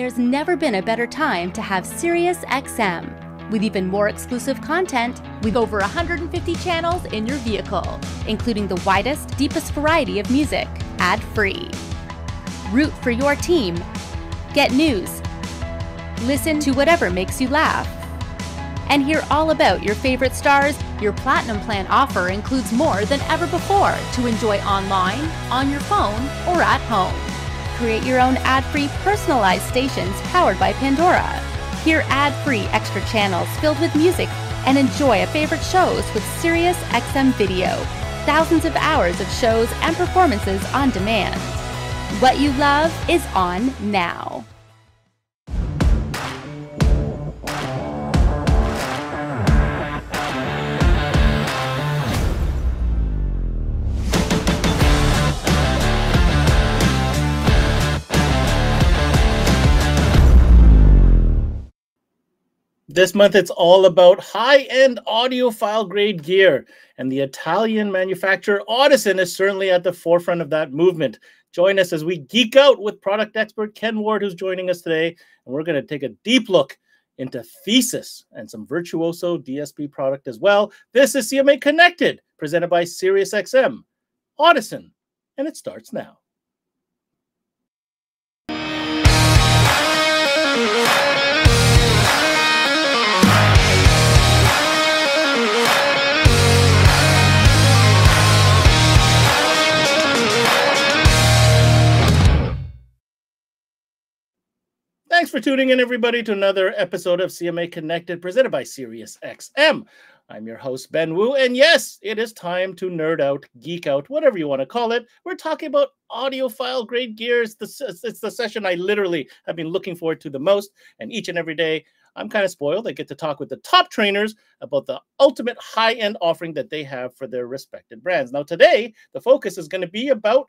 There's never been a better time to have SiriusXM. With even more exclusive content, with over 150 channels in your vehicle, including the widest, deepest variety of music, ad free. Root for your team. Get news. Listen to whatever makes you laugh. And hear all about your favorite stars. Your Platinum Plan offer includes more than ever before to enjoy online, on your phone, or at home create your own ad-free personalized stations powered by Pandora. Hear ad-free extra channels filled with music and enjoy a favorite shows with Sirius XM Video. Thousands of hours of shows and performances on demand. What you love is on now. This month, it's all about high end audiophile grade gear, and the Italian manufacturer Audison is certainly at the forefront of that movement. Join us as we geek out with product expert Ken Ward, who's joining us today, and we're going to take a deep look into Thesis and some Virtuoso DSP product as well. This is CMA Connected, presented by SiriusXM, Audison, and it starts now. Thanks for tuning in, everybody, to another episode of CMA Connected, presented by SiriusXM. I'm your host, Ben Wu, and yes, it is time to nerd out, geek out, whatever you want to call it. We're talking about audiophile grade gears. It's the, session I literally have been looking forward to the most, and each and every day, I'm kind of spoiled. I get to talk with the top trainers about the ultimate high end offering that they have for their respected brands. Now, today, the focus is going to be about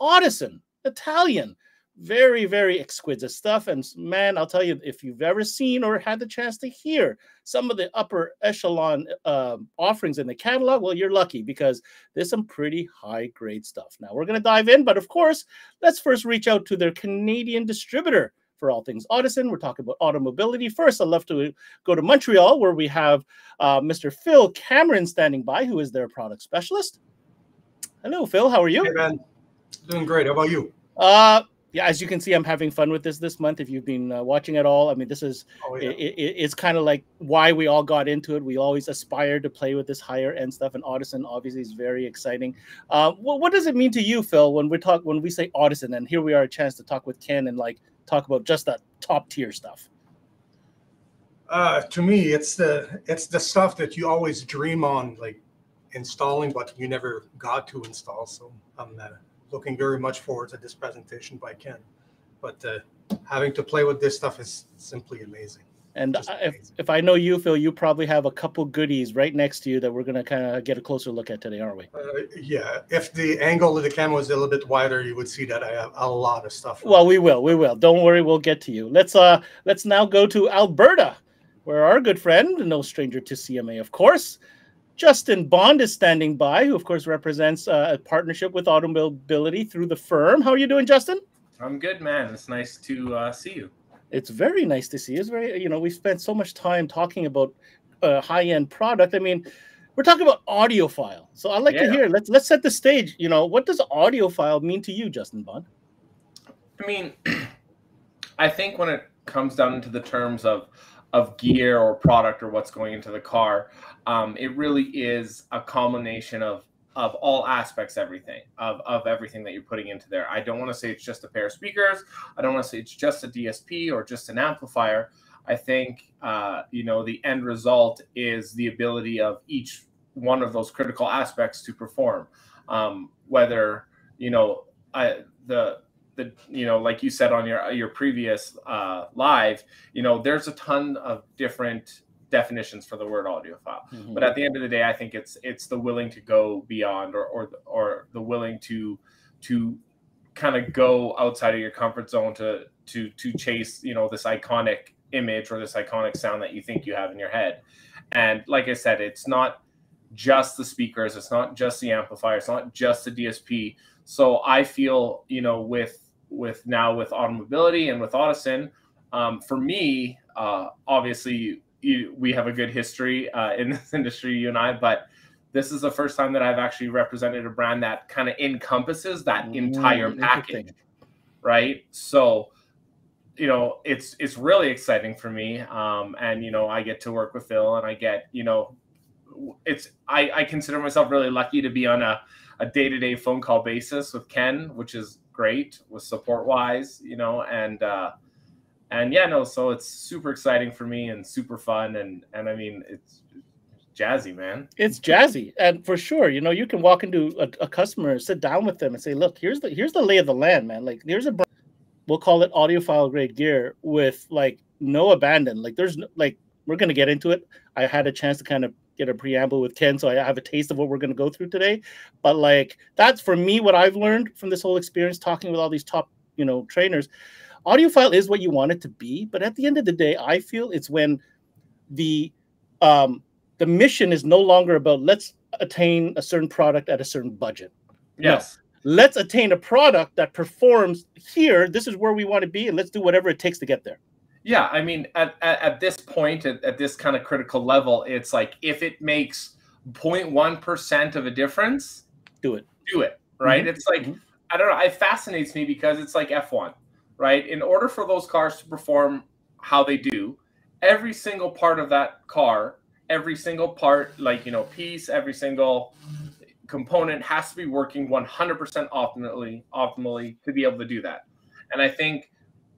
Audison, Italian very very exquisite stuff and man i'll tell you if you've ever seen or had the chance to hear some of the upper echelon uh, offerings in the catalog well you're lucky because there's some pretty high grade stuff now we're going to dive in but of course let's first reach out to their canadian distributor for all things Audison. We're talking about automobility. First, I'd love to go to Montreal, where we have uh, Mr. Phil Cameron standing by, who is their product specialist. Hello, Phil. How are you? Hey, man. Doing great. How about you? Uh, yeah, as you can see, I'm having fun with this this month. If you've been uh, watching at all, I mean, this is oh, yeah. it, it, it's kind of like why we all got into it. We always aspired to play with this higher end stuff, and Audison obviously is very exciting. Uh, well, what does it mean to you, Phil, when we talk when we say Audison? And here we are, a chance to talk with Ken and like talk about just that top tier stuff. Uh, to me, it's the it's the stuff that you always dream on, like installing, but you never got to install. So I'm uh, looking very much forward to this presentation by Ken. But uh, having to play with this stuff is simply amazing. And if, if I know you, Phil, you probably have a couple goodies right next to you that we're going to kind of get a closer look at today, aren't we? Uh, yeah. If the angle of the camera was a little bit wider, you would see that I have a lot of stuff. Well, we will. We will. Don't worry. We'll get to you. Let's uh let's now go to Alberta, where our good friend, no stranger to CMA, of course, Justin Bond is standing by, who of course represents uh, a partnership with Automobility through the firm. How are you doing, Justin? I'm good, man. It's nice to uh, see you. It's very nice to see you. It's very, you know, we spent so much time talking about uh, high-end product. I mean, we're talking about audiophile. So I'd like yeah. to hear. Let's let's set the stage. You know, what does audiophile mean to you, Justin Bond? I mean, I think when it comes down to the terms of of gear or product or what's going into the car. Um, it really is a combination of of all aspects, everything of of everything that you're putting into there. I don't want to say it's just a pair of speakers. I don't want to say it's just a DSP or just an amplifier. I think uh, you know the end result is the ability of each one of those critical aspects to perform. Um, whether you know I, the the you know like you said on your your previous uh, live you know there's a ton of different definitions for the word audiophile mm-hmm. but at the end of the day i think it's it's the willing to go beyond or or, or the willing to to kind of go outside of your comfort zone to to to chase you know this iconic image or this iconic sound that you think you have in your head and like i said it's not just the speakers it's not just the amplifier it's not just the dsp so i feel you know with with now with automobility and with Audison. Um, for me, uh, obviously, you, we have a good history uh, in this industry, you and I, but this is the first time that I've actually represented a brand that kind of encompasses that entire mm, package, right? So, you know, it's it's really exciting for me, um, and you know, I get to work with Phil, and I get, you know, it's I, I consider myself really lucky to be on a a day to day phone call basis with Ken, which is great with support wise, you know, and uh, and yeah, no, so it's super exciting for me and super fun, and and I mean it's jazzy, man. It's jazzy, and for sure, you know, you can walk into a, a customer, sit down with them, and say, look, here's the here's the lay of the land, man. Like, here's a we'll call it audiophile grade gear with like no abandon. Like, there's no, like we're gonna get into it. I had a chance to kind of get a preamble with Ken, so I have a taste of what we're going to go through today. But like that's for me what I've learned from this whole experience talking with all these top, you know, trainers. Audiophile is what you want it to be, but at the end of the day, I feel it's when the um the mission is no longer about let's attain a certain product at a certain budget. Yes. No, let's attain a product that performs here. This is where we want to be, and let's do whatever it takes to get there. Yeah, I mean, at, at, at this point, at, at, this kind of critical level, it's like if it makes 0.1% of a difference, do it. Do it, right? Mm-hmm. It's like, mm-hmm. I don't know, it fascinates me because it's like F1, right? In order for those cars to perform how they do, every single part of that car, every single part, like, you know, piece, every single component has to be working 100% optimally, optimally to be able to do that. And I think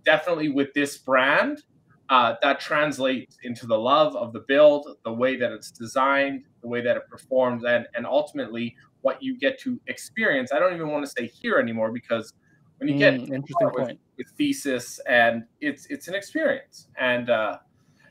definitely with this brand, uh, that translates into the love of the build, the way that it's designed, the way that it performs, and and ultimately what you get to experience. I don't even want to say here anymore because when you get mm, interesting point thesis and it's it's an experience and uh,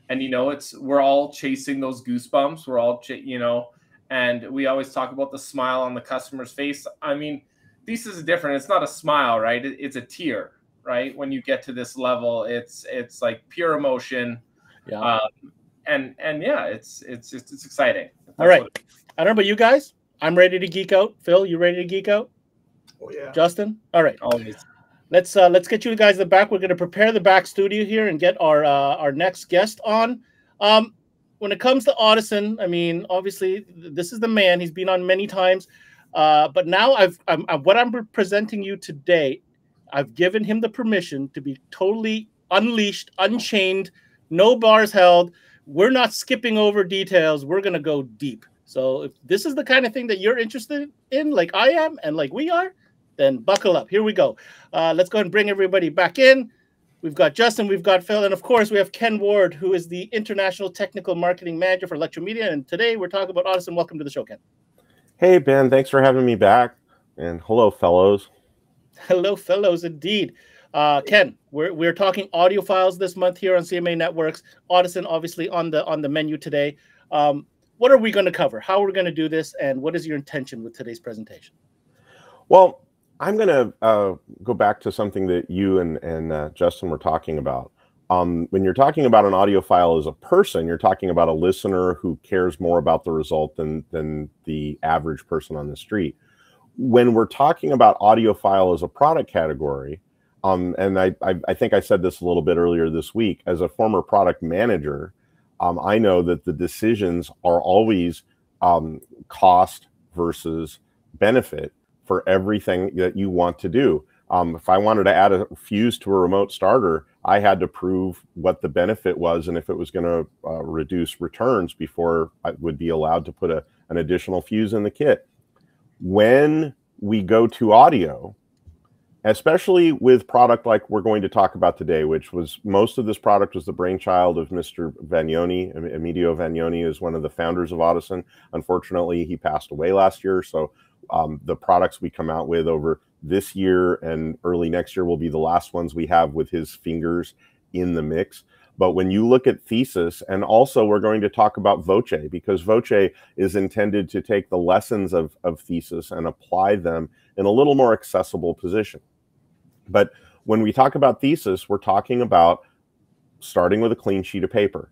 and you know it's we're all chasing those goosebumps. We're all ch- you know, and we always talk about the smile on the customer's face. I mean, thesis is different. It's not a smile, right? It, it's a tear right? When you get to this level, it's it's like pure emotion. Yeah. Um, and and yeah, it's it's it's, it's exciting. That's All right. I don't know about you guys. I'm ready to geek out. Phil, you ready to geek out? Oh yeah. Justin? All right. Always. Let's uh let's get you guys in the back. We're gonna prepare the back studio here and get our uh our next guest on. Um when it comes to Audison, I mean, obviously this is the man. He's been on many times. Uh, but now I've I'm, I'm, what I'm presenting you today I've given him the permission to be totally unleashed, unchained, no bars held. We're not skipping over details. We're going to go deep. So if this is the kind of thing that you're interested in, like I am and like we are, then buckle up. Here we go. Uh, let's go and bring everybody back in. We've got Justin, we've got Phil, and of course we have Ken Ward, who is the International Technical Marketing Manager for Elettromedia. And today we're talking about Audison. Welcome to the show, Ken. Hey, Ben. Thanks for having me back. And hello, fellows. Hello, fellows, indeed. Uh, Ken, we're, we're talking audiophiles this month here on CMA Networks. Audison, obviously, on the on the menu today. Um, what are we going to cover? How are we going to do this? And what is your intention with today's presentation? Well, I'm going to uh, go back to something that you and, and uh, Justin were talking about. Um, when you're talking about an audiophile as a person, you're talking about a listener who cares more about the result than, than the average person on the street when we're talking about audiophile as a product category, um, and I, I, I, think I said this a little bit earlier this week, as a former product manager, um, I know that the decisions are always um, cost versus benefit for everything that you want to do. Um, if I wanted to add a fuse to a remote starter, I had to prove what the benefit was and if it was going to uh, reduce returns before I would be allowed to put a, an additional fuse in the kit when we go to audio, especially with product like we're going to talk about today, which was most of this product was the brainchild of Mr. Vagnoni. Emilio Vagnoni is one of the founders of Audison. Unfortunately, he passed away last year. So um, the products we come out with over this year and early next year will be the last ones we have with his fingers in the mix. But when you look at thesis, and also we're going to talk about Voce because Voce is intended to take the lessons of, of thesis and apply them in a little more accessible position. But when we talk about thesis, we're talking about starting with a clean sheet of paper.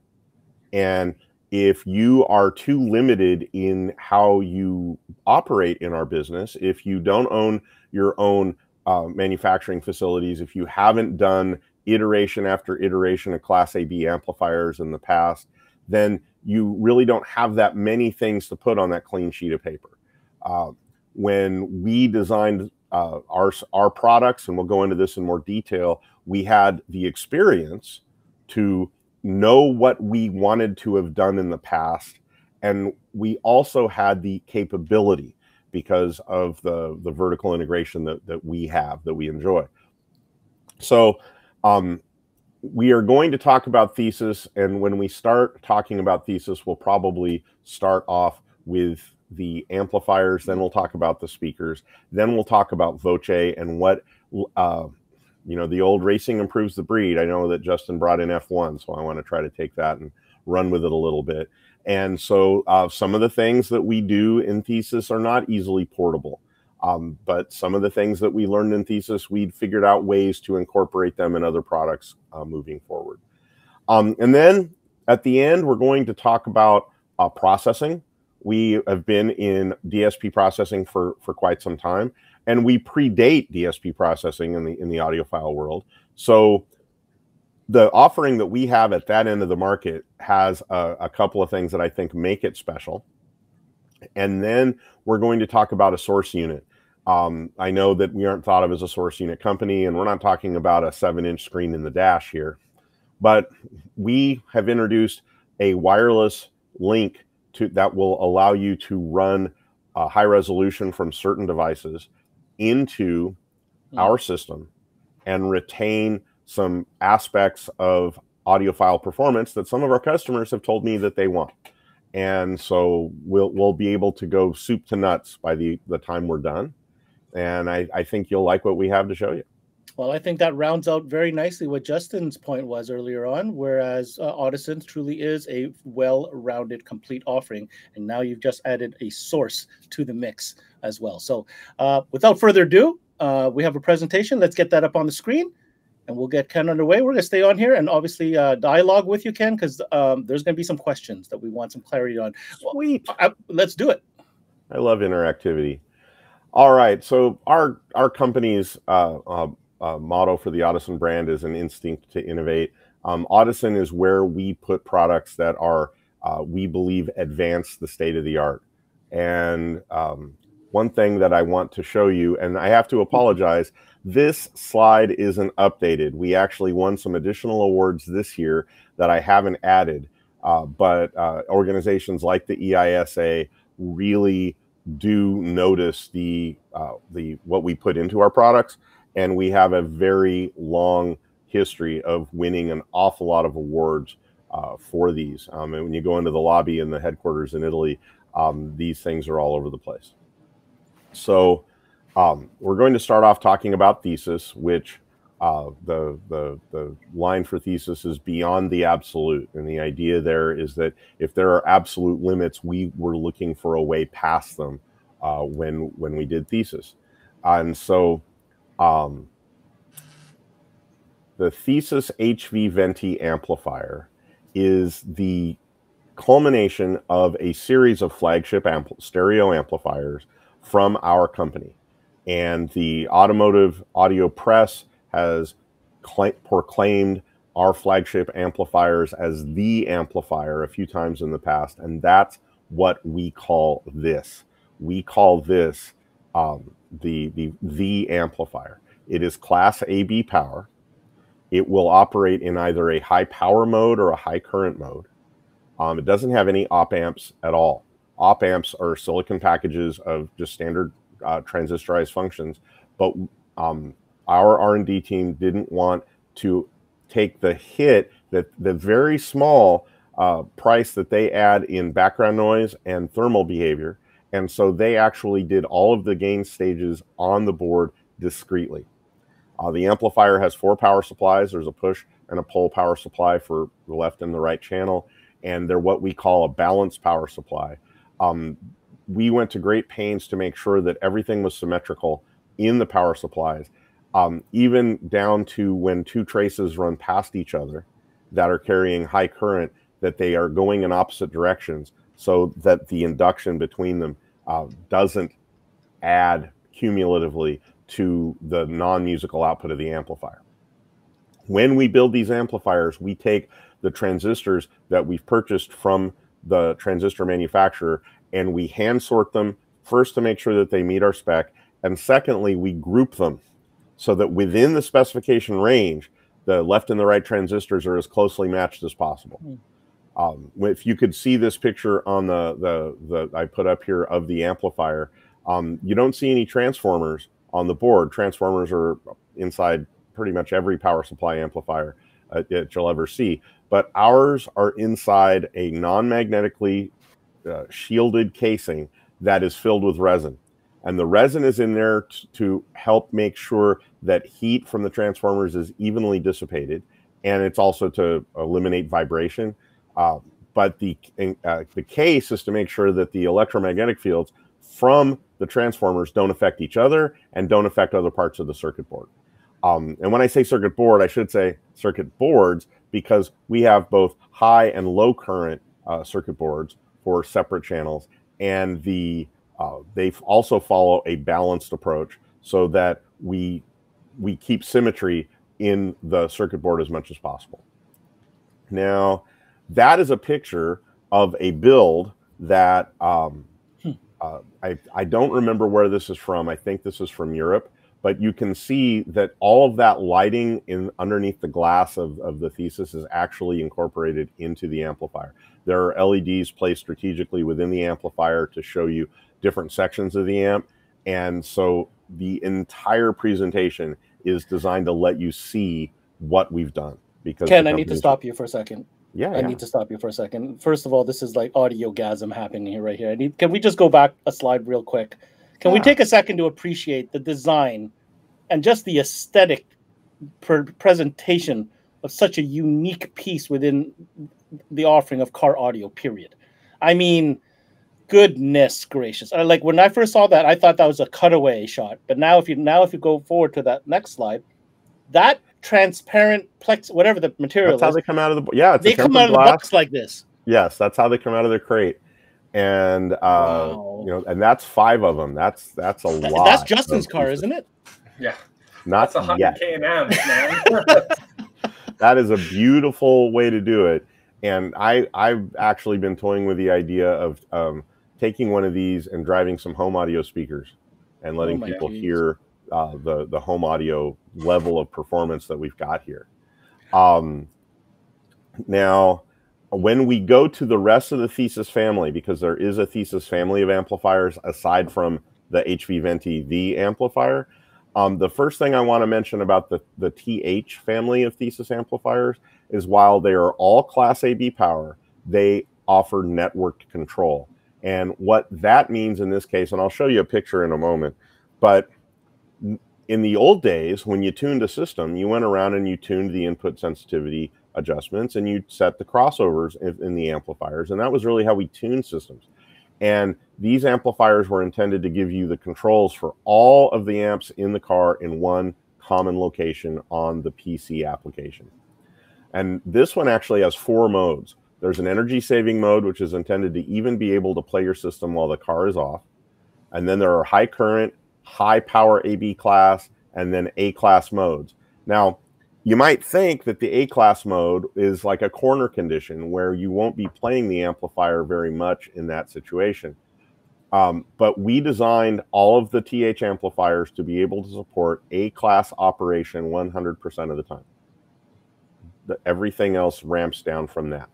And if you are too limited in how you operate in our business, if you don't own your own uh, manufacturing facilities, if you haven't done iteration after iteration of Class AB amplifiers in the past, then you really don't have that many things to put on that clean sheet of paper. Uh, when we designed uh, our our products, and we'll go into this in more detail, we had the experience to know what we wanted to have done in the past, and we also had the capability because of the the vertical integration that that we have that we enjoy. So um, we are going to talk about thesis, and when we start talking about thesis, we'll probably start off with the amplifiers. Then we'll talk about the speakers. Then we'll talk about Voce and what uh, you know. The old racing improves the breed. I know that Justin brought in F1, so I want to try to take that and run with it a little bit. And so, uh, some of the things that we do in thesis are not easily portable. Um, but some of the things that we learned in thesis, we figured out ways to incorporate them in other products uh, moving forward. Um, and then at the end, we're going to talk about uh, processing. We have been in DSP processing for for quite some time, and we predate DSP processing in the in the audiophile world. So the offering that we have at that end of the market has a, a couple of things that I think make it special. And then we're going to talk about a source unit. Um, I know that we aren't thought of as a source unit company, and we're not talking about a seven inch screen in the dash here, but we have introduced a wireless link to that will allow you to run a high resolution from certain devices into mm. our system and retain some aspects of audiophile performance that some of our customers have told me that they want. And so we'll we'll be able to go soup to nuts by the the time we're done and I, I think you'll like what we have to show you. Well, I think that rounds out very nicely what Justin's point was earlier on, whereas uh, Audison truly is a well-rounded, complete offering, and now you've just added a source to the mix as well. So, uh, without further ado, uh, we have a presentation. Let's get that up on the screen, and we'll get Ken underway. We're going to stay on here and obviously uh, dialogue with you, Ken, because um, there's going to be some questions that we want some clarity on. Sweet. Well, let's do it. I love interactivity. All right. So our our company's uh, uh, uh, motto for the Audison brand is an instinct to innovate. Um, Audison is where we put products that are uh, we believe advance the state of the art. And um, one thing that I want to show you, and I have to apologize, this slide isn't updated. We actually won some additional awards this year that I haven't added, uh, but uh, organizations like the EISA really do notice the uh, the what we put into our products, and we have a very long history of winning an awful lot of awards uh, for these. Um, and when you go into the lobby in the headquarters in Italy, um, these things are all over the place. So um, we're going to start off talking about thesis, which uh, the, the, the line for thesis is beyond the absolute. And the idea there is that if there are absolute limits, we were looking for a way past them uh, when, when we did thesis. And so um, the thesis HV Venti amplifier is the culmination of a series of flagship ampl stereo amplifiers from our company. And the automotive audio press has proclaimed our flagship amplifiers as the amplifier a few times in the past, and that's what we call this. We call this um, the, the the amplifier. It is class AB power. It will operate in either a high power mode or a high current mode. Um, it doesn't have any op amps at all. Op amps are silicon packages of just standard uh, transistorized functions, but um, our R&D team didn't want to take the hit that the very small uh, price that they add in background noise and thermal behavior. And so they actually did all of the gain stages on the board discreetly. Uh, the amplifier has four power supplies. There's a push and a pull power supply for the left and the right channel. And they're what we call a balanced power supply. Um, we went to great pains to make sure that everything was symmetrical in the power supplies um, even down to when two traces run past each other that are carrying high current, that they are going in opposite directions so that the induction between them uh, doesn't add cumulatively to the non-musical output of the amplifier. When we build these amplifiers, we take the transistors that we've purchased from the transistor manufacturer and we hand sort them first to make sure that they meet our spec and secondly we group them so that within the specification range the left and the right transistors are as closely matched as possible. Mm. um, if you could see this picture on the, the the i put up here of the amplifier um, you don't see any transformers on the board. Transformers are inside pretty much every power supply amplifier uh, that you'll ever see but ours are inside a non-magnetically uh, shielded casing that is filled with resin. And the resin is in there to help make sure that heat from the transformers is evenly dissipated and it's also to eliminate vibration. Uh, but the uh, the case is to make sure that the electromagnetic fields from the transformers don't affect each other and don't affect other parts of the circuit board. Um, and when i say circuit board i should say circuit boards because we have both high and low current uh, circuit boards for separate channels and the uh, they also follow a balanced approach so that we we keep symmetry in the circuit board as much as possible. Now, that is a picture of a build that um, hmm. uh, I, I don't remember where this is from. I think this is from Europe, but you can see that all of that lighting in underneath the glass of, of the thesis is actually incorporated into the amplifier. There are LEDs placed strategically within the amplifier to show you different sections of the amp. And so the entire presentation is designed to let you see what we've done. Because Ken, I need to stop you for a second. Yeah, I yeah. need to stop you for a second. First of all, this is like audio gasm happening here right here. I need can we just go back a slide real quick? Can yeah. we take a second to appreciate the design and just the aesthetic presentation of such a unique piece within the offering of car audio period. I mean, goodness gracious! I, like when I first saw that, I thought that was a cutaway shot. But now, if you now if you go forward to that next slide, that transparent plex, whatever the material that's is, how they come out of the yeah, they come out of the box like this. Yes, that's how they come out of their crate, and uh, wow. you know, and that's five of them. That's that's a lot. That's Justin's car, isn't it? Yeah, not that's yet. K and M, man. that is a beautiful way to do it. And I I've actually been toying with the idea of um, taking one of these and driving some home audio speakers and letting oh people geez. hear uh, the the home audio level of performance that we've got here. Um, now, when we go to the rest of the Thesis family, because there is a Thesis family of amplifiers aside from the HV Venti V amplifier, um, the first thing I want to mention about the, the TH family of Thesis amplifiers is while they are all Class AB power, they offer networked control. And what that means in this case, and I'll show you a picture in a moment, but in the old days, when you tuned a system, you went around and you tuned the input sensitivity adjustments and you set the crossovers in, in the amplifiers. And that was really how we tuned systems. And these amplifiers were intended to give you the controls for all of the amps in the car in one common location on the PC application. And this one actually has four modes. There's an energy saving mode, which is intended to even be able to play your system while the car is off. And then there are high current, high power AB class, and then A class modes. Now, you might think that the A class mode is like a corner condition where you won't be playing the amplifier very much in that situation. Um, but we designed all of the TH amplifiers to be able to support A class operation 100% of the time. The, everything else ramps down from that.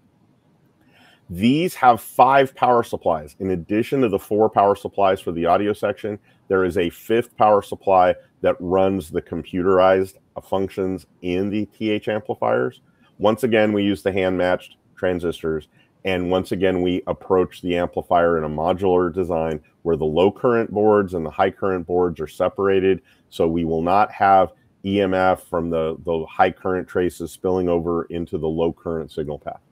These have five power supplies. In addition to the four power supplies for the audio section, there is a fifth power supply that runs the computerized functions in the TH amplifiers. Once again, we use the hand matched transistors. And once again, we approach the amplifier in a modular design where the low current boards and the high current boards are separated. So we will not have EMF from the, the high current traces spilling over into the low current signal path.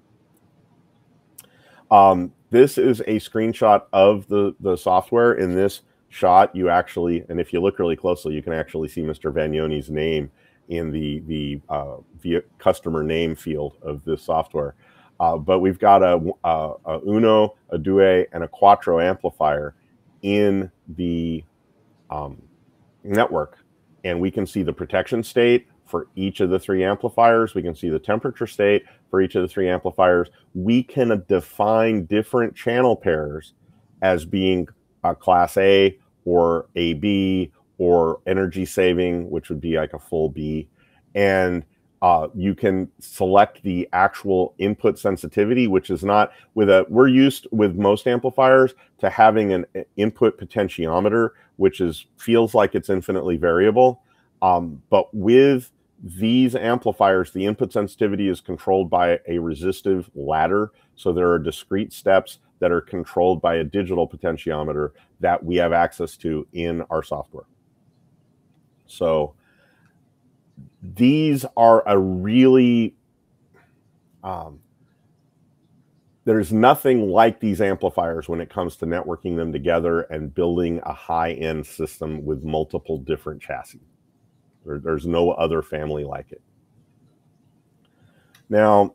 Um, this is a screenshot of the, the software. In this shot, you actually, and if you look really closely, you can actually see Mr. Vagnoni's name in the, the uh, customer name field of this software. Uh, but we've got a, a, a, Uno, a Due, and a Quattro amplifier in the um, network. and we can see the protection state for each of the three amplifiers. We can see the temperature state for each of the three amplifiers. We can define different channel pairs as being a class A or AB or energy saving, which would be like a full B. And uh, you can select the actual input sensitivity, which is not with a, we're used with most amplifiers to having an input potentiometer, which is feels like it's infinitely variable. Um, but with these amplifiers, the input sensitivity is controlled by a resistive ladder. So there are discrete steps that are controlled by a digital potentiometer that we have access to in our software. So these are a really um, there's nothing like these amplifiers when it comes to networking them together and building a high-end system with multiple different chassis. There, there's no other family like it. Now,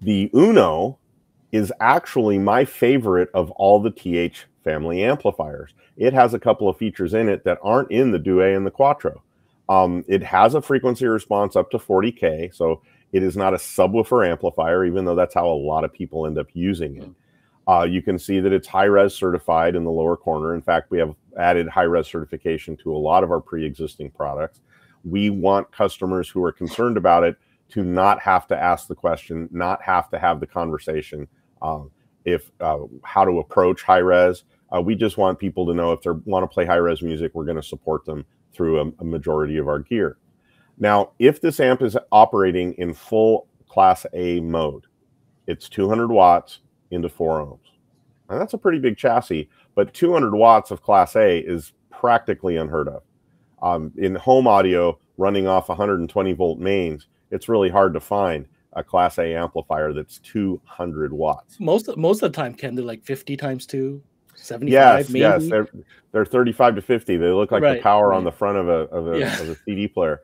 the Uno is actually my favorite of all the TH family amplifiers. It has a couple of features in it that aren't in the Due and the Quattro. Um, it has a frequency response up to 40K, so it is not a subwoofer amplifier, even though that's how a lot of people end up using it. Uh, you can see that it's high res certified in the lower corner. In fact, we have added high res certification to a lot of our pre existing products. We want customers who are concerned about it to not have to ask the question, not have to have the conversation. Um, if uh, how to approach high res, uh, we just want people to know if they want to play high res music, we're going to support them through a, a majority of our gear. Now, if this amp is operating in full Class A mode, it's 200 watts into 4 ohms. And that's a pretty big chassis, but 200 watts of Class A is practically unheard of. Um, in home audio, running off 120 volt mains, it's really hard to find a Class A amplifier that's 200 watts. Most most of the time, Ken, they're like 50 times two. 75 yes, maybe. yes, they're they're 35 to 50. They look like Right, the power right. on the front of a of a, Yeah. of a CD player.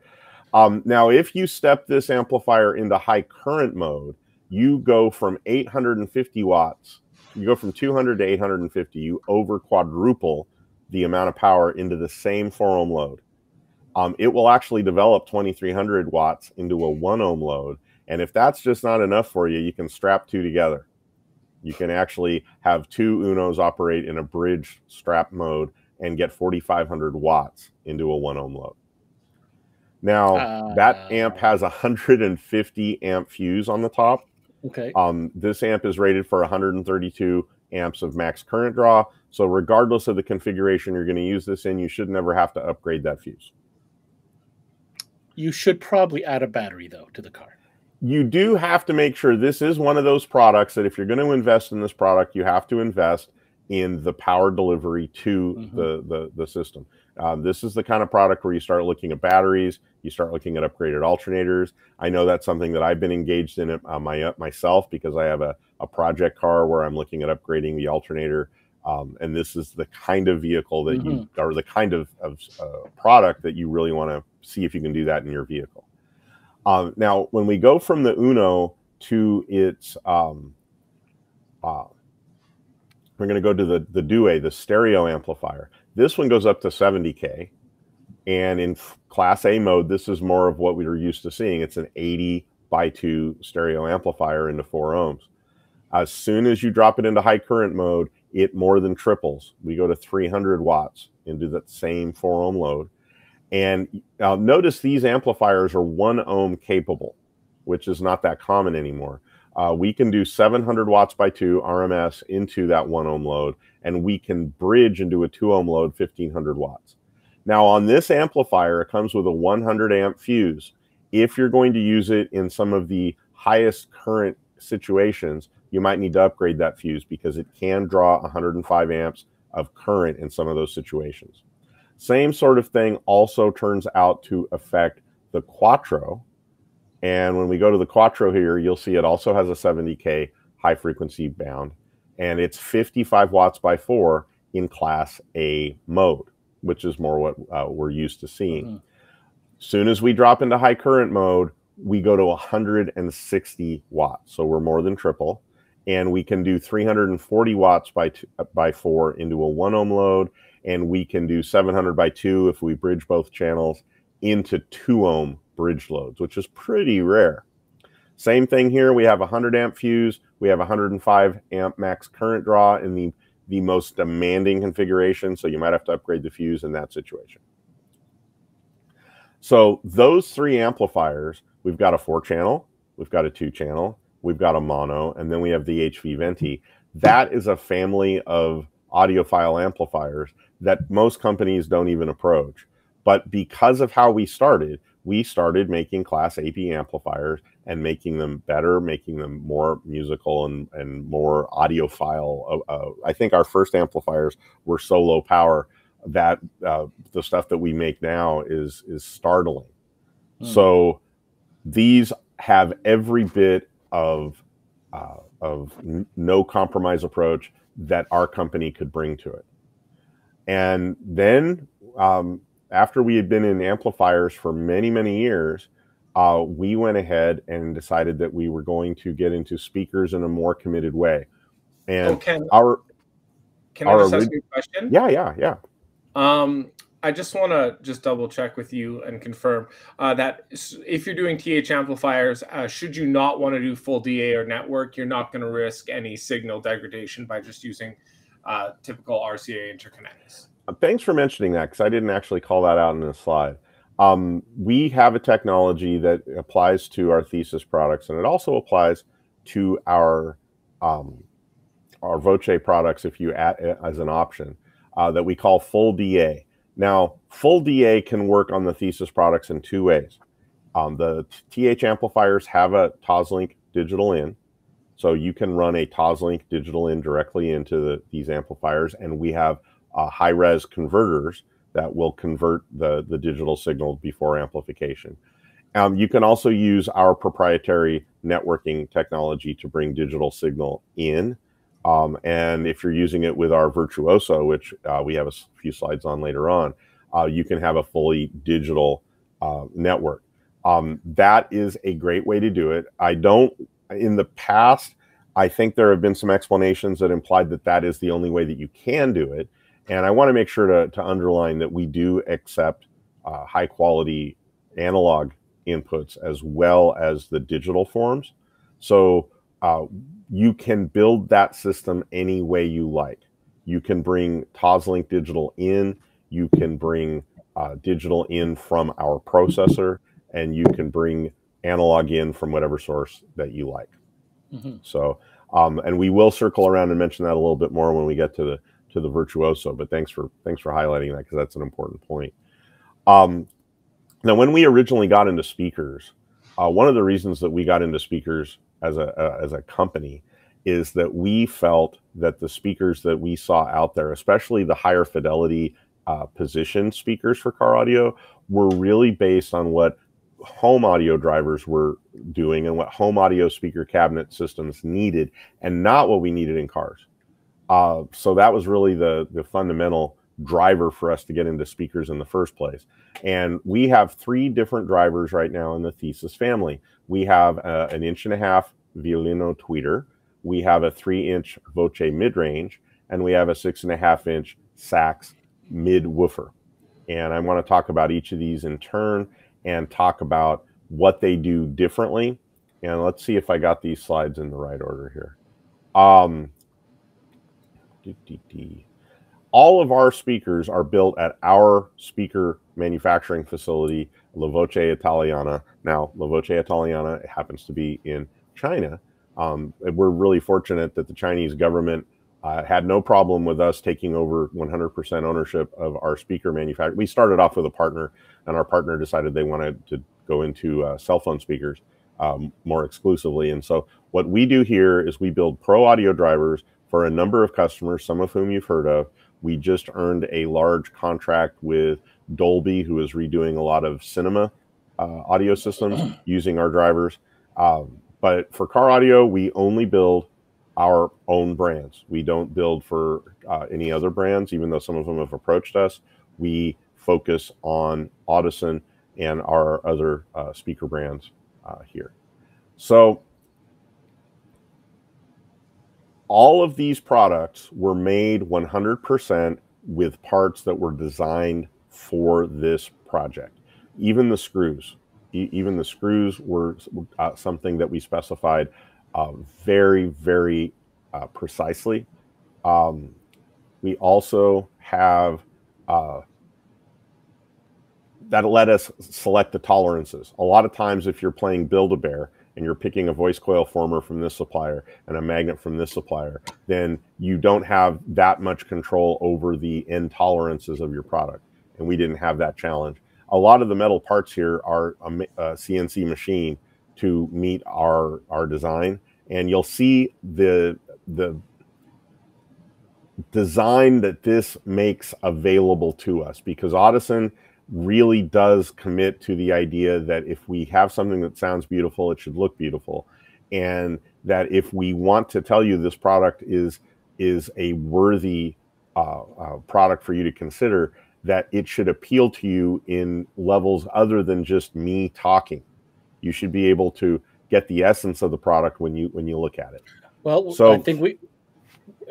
Um, now, if you step this amplifier into high current mode, you go from 850 watts. You go from 200 to 850. You over quadruple the amount of power into the same 4 ohm load. Um, it will actually develop 2300 watts into a 1 ohm load. And if that's just not enough for you, you can strap two together. You can actually have two Unos operate in a bridge strap mode and get 4,500 watts into a one ohm load. Now, that amp Uh, has a 150 amp fuse on the top. Okay. Um, this amp is rated for 132 amps of max current draw. So, regardless of the configuration you're going to use this in, you should never have to upgrade that fuse. You should probably add a battery though to the car. you do have to make sure this is one of those products that if you're going to invest in this product, you have to invest in the power delivery to Mhm. the, the the system. Um, this is the kind of product where you start looking at batteries, you start looking at upgraded alternators. I know that's something that I've been engaged in it uh, my uh, myself because I have a, a project car where I'm looking at upgrading the alternator. Um, and this is the kind of vehicle that you or the kind of, of uh, product that you really want to see if you can do that in your vehicle. Um, now, when we go from the Uno to its, um, uh, we're going to go to the the Due, the stereo amplifier. This one goes up to 70k, and in Class A mode, this is more of what we were used to seeing. It's an 80 by 2 stereo amplifier into 4 ohms. As soon as you drop it into high current mode, it more than triples. We go to 300 watts into that same 4 ohm load. And uh, notice these amplifiers are 1 ohm capable, which is not that common anymore. Uh, we can do 700 watts by 2 RMS into that 1 ohm load, and we can bridge into a 2 ohm load 1500 watts. Now, on this amplifier, it comes with a 100 amp fuse. If you're going to use it in some of the highest current situations, you might need to upgrade that fuse because it can draw 105 amps of current in some of those situations. Same sort of thing also turns out to affect the Quattro. And when we go to the Quattro here, you'll see it also has a 70K high frequency bound, and it's 55 watts by 4 in Class A mode, which is more what uh, we're used to seeing. Mhm. Soon as we drop into high current mode, we go to 160 watts. So we're more than triple. And we can do 340 watts by, two, by 4 into a 1 ohm load. And we can do 700 by 2 if we bridge both channels. into two ohm bridge loads, which is pretty rare. Same thing here. We have a 100 amp fuse. We have 105 amp max current draw in the, the most demanding configuration. So you might have to upgrade the fuse in that situation. So those three amplifiers, we've got a four channel, we've got a two channel, we've got a mono, and then we have the HV Venti. That is a family of audiophile amplifiers that most companies don't even approach. But because of how we started, we started making class AB amplifiers and making them better, making them more musical and, and more audiophile. Uh, uh, I think our first amplifiers were so low power that uh, the stuff that we make now is is startling. Hmm. So these have every bit of uh, of no compromise approach that our company could bring to it. And then um, after we had been in amplifiers for many many years, uh, we went ahead and decided that we were going to get into speakers in a more committed way. And oh, Ken, our can I just ask you a question? Yeah, yeah, yeah. Um, I just want to just double check with you and confirm uh, that if you're doing TH amplifiers, uh, should you not want to do full DA or network, you're not going to risk any signal degradation by just using uh, typical RCA interconnects. Uh, thanks for mentioning that because I didn't actually call that out in the slide. Um, we have a technology that applies to our thesis products, and it also applies to our um, our Voce products if you add as an option uh, that we call full DA. Now, full DA can work on the thesis products in two ways. Um, the TH amplifiers have a Toslink digital in, so you can run a Toslink digital in directly into the, these amplifiers, and we have uh, high res converters that will convert the, the digital signal before amplification. Um, you can also use our proprietary networking technology to bring digital signal in um, and if you're using it with our Virtuoso, which uh, we have a few slides on later on, uh, you can have a fully digital uh, network. Um, that is a great way to do it. I don't, in the past, I think there have been some explanations that implied that that is the only way that you can do it. And I want to make sure to, to underline that we do accept uh, high quality analog inputs as well as the digital forms. So uh, you can build that system any way you like. You can bring Toslink digital in, you can bring uh, digital in from our processor, and you can bring analog in from whatever source that you like. Mm-hmm. So, um, and we will circle around and mention that a little bit more when we get to the to the virtuoso. But thanks for thanks for highlighting that because that's an important point. Um, now, when we originally got into speakers, uh, one of the reasons that we got into speakers as a uh, as a company is that we felt that the speakers that we saw out there, especially the higher fidelity uh, position speakers for car audio, were really based on what home audio drivers were doing and what home audio speaker cabinet systems needed, and not what we needed in cars. Uh, so that was really the the fundamental driver for us to get into speakers in the first place. And we have three different drivers right now in the Thesis family. We have uh, an inch and a half Violino tweeter, we have a three inch Voce mid range, and we have a six and a half inch Sax mid woofer. And I want to talk about each of these in turn and talk about what they do differently. And let's see if I got these slides in the right order here. Um, all of our speakers are built at our speaker manufacturing facility, La Voce Italiana. Now, La Voce Italiana happens to be in China, um, we're really fortunate that the Chinese government uh, had no problem with us taking over 100% ownership of our speaker manufacturer. We started off with a partner, and our partner decided they wanted to go into uh, cell phone speakers um, more exclusively. And so, what we do here is we build pro audio drivers for a number of customers, some of whom you've heard of. We just earned a large contract with Dolby, who is redoing a lot of cinema uh, audio systems using our drivers. Um, but for car audio, we only build our own brands. We don't build for uh, any other brands, even though some of them have approached us. We focus on Audison and our other uh, speaker brands uh, here. So all of these products were made 100% with parts that were designed for this project. even the screws, e- even the screws were uh, something that we specified uh, very, very uh, precisely. Um, we also have uh, that let us select the tolerances. A lot of times, if you're playing Build a Bear and you're picking a voice coil former from this supplier and a magnet from this supplier, then you don't have that much control over the end tolerances of your product. And we didn't have that challenge. A lot of the metal parts here are a, a CNC machine to meet our our design, and you'll see the the design that this makes available to us because Audison really does commit to the idea that if we have something that sounds beautiful, it should look beautiful, and that if we want to tell you this product is is a worthy uh, uh, product for you to consider, that it should appeal to you in levels other than just me talking. You should be able to get the essence of the product when you when you look at it. Well, so I think we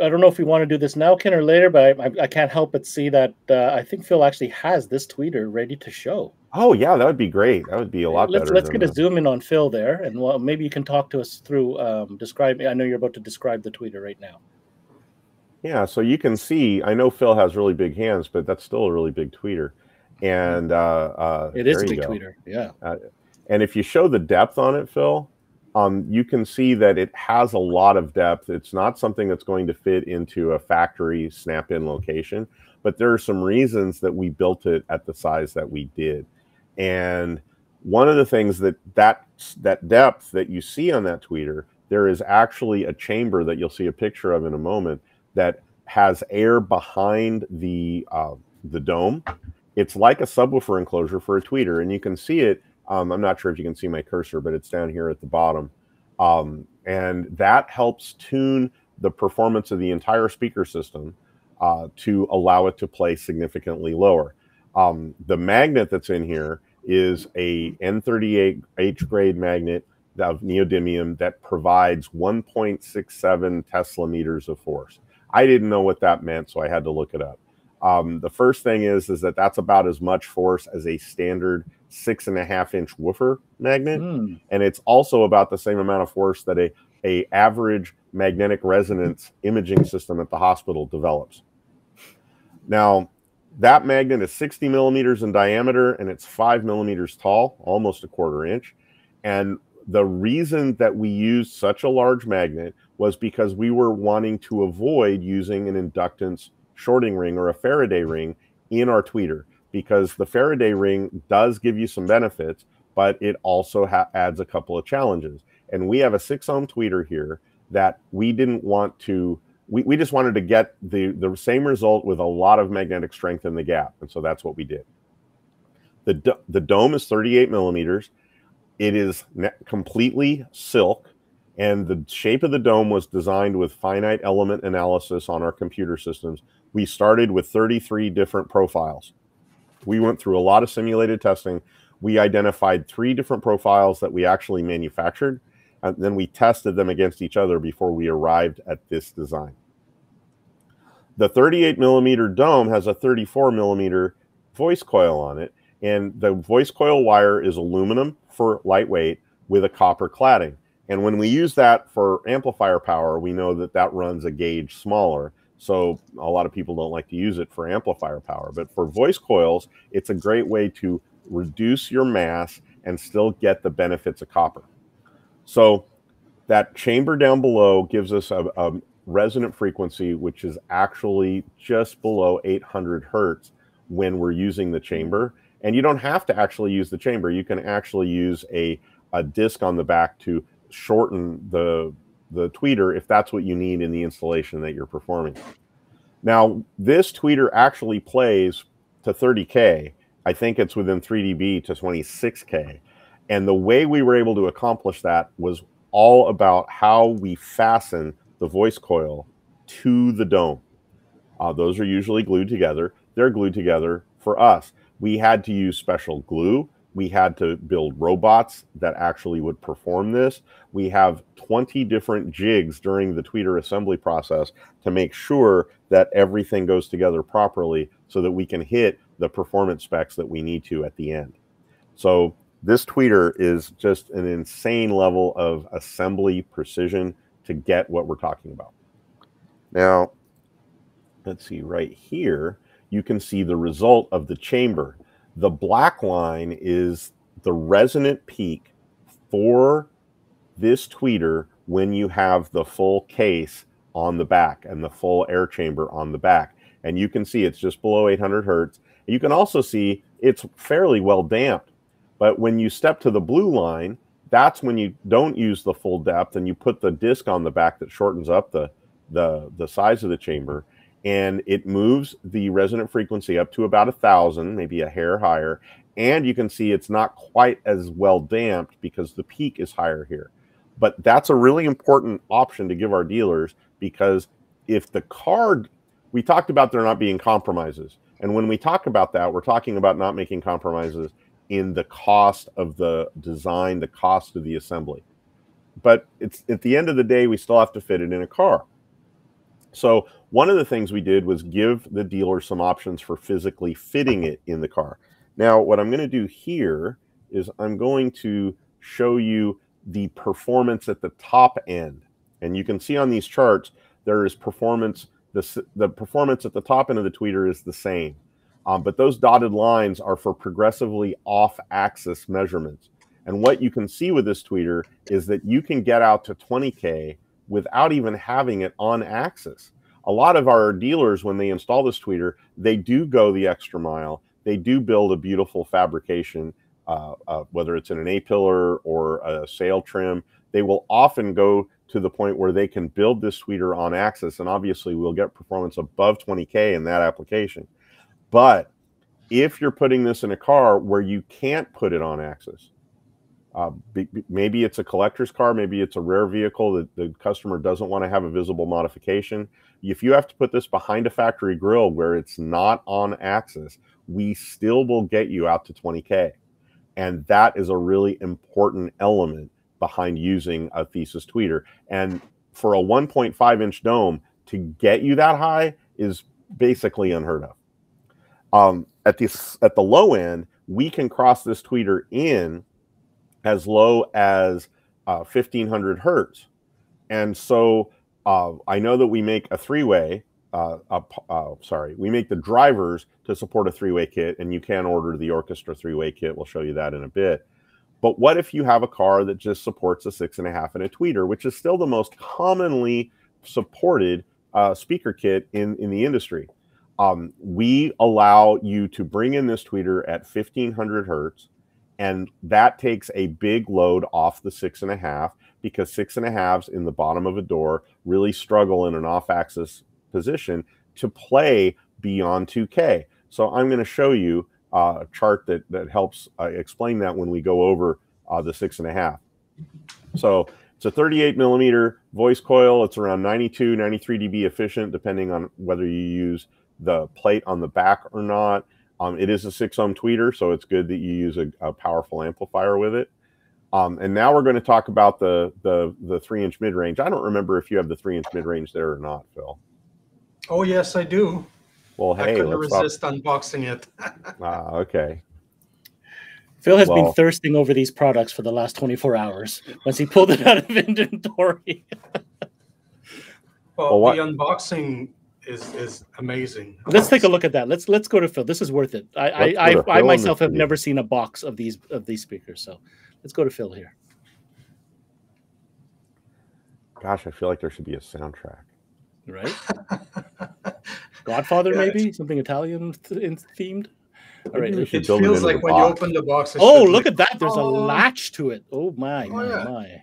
I don't know if we want to do this now, Ken, or later, but I, I can't help but see that uh, I think Phil actually has this tweeter ready to show. Oh yeah, that would be great. That would be a lot let's, better. Let's get a zoom in on Phil there, and well, maybe you can talk to us through um, describe. I know you're about to describe the tweeter right now. Yeah, so you can see. I know Phil has really big hands, but that's still a really big tweeter, and uh, uh, it is a big tweeter. Yeah, uh, and if you show the depth on it, Phil, um, you can see that it has a lot of depth. It's not something that's going to fit into a factory snap-in location, but there are some reasons that we built it at the size that we did. And one of the things that that that depth that you see on that tweeter, there is actually a chamber that you'll see a picture of in a moment that has air behind the uh, the dome. It's like a subwoofer enclosure for a tweeter, and you can see it um, I'm not sure if you can see my cursor, but it's down here at the bottom. Um, and that helps tune the performance of the entire speaker system uh, to allow it to play significantly lower. Um, the magnet that's in here is a N38H grade magnet of neodymium that provides 1.67 Tesla meters of force. I didn't know what that meant, so I had to look it up. Um, the first thing is is that that's about as much force as a standard six and a half inch woofer magnet, mm. and it's also about the same amount of force that a a average magnetic resonance imaging system at the hospital develops. Now, that magnet is 60 millimeters in diameter and it's five millimeters tall, almost a quarter inch. And the reason that we used such a large magnet was because we were wanting to avoid using an inductance shorting ring or a Faraday ring in our tweeter because the Faraday ring does give you some benefits, but it also adds a couple of challenges. And we have a six ohm tweeter here that we didn't want to, we, we just wanted to get the, the same result with a lot of magnetic strength in the gap. And so that's what we did. The, the dome is 38 millimeters. It is completely silk. And the shape of the dome was designed with finite element analysis on our computer systems. We started with 33 different profiles we went through a lot of simulated testing. We identified three different profiles that we actually manufactured, and then we tested them against each other before we arrived at this design. The 38 millimeter dome has a 34 millimeter voice coil on it, and the voice coil wire is aluminum for lightweight with a copper cladding. And when we use that for amplifier power, we know that that runs a gauge smaller. So a lot of people don't like to use it for amplifier power, but for voice coils, it's a great way to reduce your mass and still get the benefits of copper. So that chamber down below gives us a, a resonant frequency, which is actually just below 800 hertz when we're using the chamber. And you don't have to actually use the chamber. You can actually use a, a disc on the back to shorten the the tweeter if that's what you need in the installation that you're performing. Now, this tweeter actually plays to 30K. I think it's within 3 dB to 26K. And the way we were able to accomplish that was all about how we fasten the voice coil to the dome. Uh, those are usually glued together. They're glued together for us. We had to use special glue we had to build robots that actually would perform this. We have 20 different jigs during the tweeter assembly process to make sure that everything goes together properly so that we can hit the performance specs that we need to at the end. So this tweeter is just an insane level of assembly precision to get what we're talking about. Now, let's see right here, you can see the result of the chamber. The black line is the resonant peak for this tweeter when you have the full case on the back and the full air chamber on the back. And you can see it's just below 800 hertz. You can also see it's fairly well damped. But when you step to the blue line, that's when you don't use the full depth and you put the disc on the back that shortens up the, the, the size of the chamber and it moves the resonant frequency up to about a thousand, maybe a hair higher. And you can see it's not quite as well damped because the peak is higher here. But that's a really important option to give our dealers because if the card, we talked about there not being compromises. And when we talk about that, we're talking about not making compromises in the cost of the design, the cost of the assembly. But it's at the end of the day, we still have to fit it in a car. So one of the things we did was give the dealer some options for physically fitting it in the car. Now, what I'm going to do here is I'm going to show you the performance at the top end. And you can see on these charts, there is performance, the, the performance at the top end of the tweeter is the same. Um, but those dotted lines are for progressively off-axis measurements. And what you can see with this tweeter is that you can get out to 20K without even having it on axis. A lot of our dealers, when they install this tweeter, they do go the extra mile. They do build a beautiful fabrication, uh, uh, whether it's in an A-pillar or a sail trim. They will often go to the point where they can build this tweeter on axis, and obviously we'll get performance above 20K in that application. But if you're putting this in a car where you can't put it on axis, uh, be, maybe it's a collector's car, maybe it's a rare vehicle that the customer doesn't want to have a visible modification. If you have to put this behind a factory grill where it's not on axis, we still will get you out to 20K. And that is a really important element behind using a thesis tweeter. And for a 1.5 inch dome to get you that high is basically unheard of. Um, at this at the low end, we can cross this tweeter in as low as uh, 1500 hertz. And so uh, I know that we make a three-way, uh, uh, sorry, we make the drivers to support a three-way kit, and you can order the orchestra three-way kit. We'll show you that in a bit. But what if you have a car that just supports a six and a half and a tweeter, which is still the most commonly supported uh, speaker kit in, in the industry? Um, we allow you to bring in this tweeter at 1500 hertz and that takes a big load off the six and a half because six and a halves in the bottom of a door really struggle in an off axis position to play beyond 2K. So I'm going to show you a chart that, that helps uh, explain that when we go over uh, the six and a half. So it's a 38 millimeter voice coil. It's around 92, 93 dB efficient, depending on whether you use the plate on the back or not. Um, it is a six ohm tweeter, so it's good that you use a, a powerful amplifier with it. Um, and now we're going to talk about the the the three inch mid range. I don't remember if you have the three inch mid range there or not, Phil. Oh yes, I do. Well, hey, I couldn't resist talk. unboxing it. ah, okay. Phil has well, been thirsting over these products for the last 24 hours once he pulled it out of inventory. well, well the unboxing is is amazing. Let's take a look at that. Let's let's go to Phil. This is worth it. I I, I, I myself have never seen a box of these of these speakers, so let's go to Phil here. Gosh, I feel like there should be a soundtrack. Right. Godfather, yeah, maybe something Italian th- themed. All right. It feels like when box. you open the box. Oh, look like, at that! There's oh. a latch to it. Oh my, oh, my, yeah. my.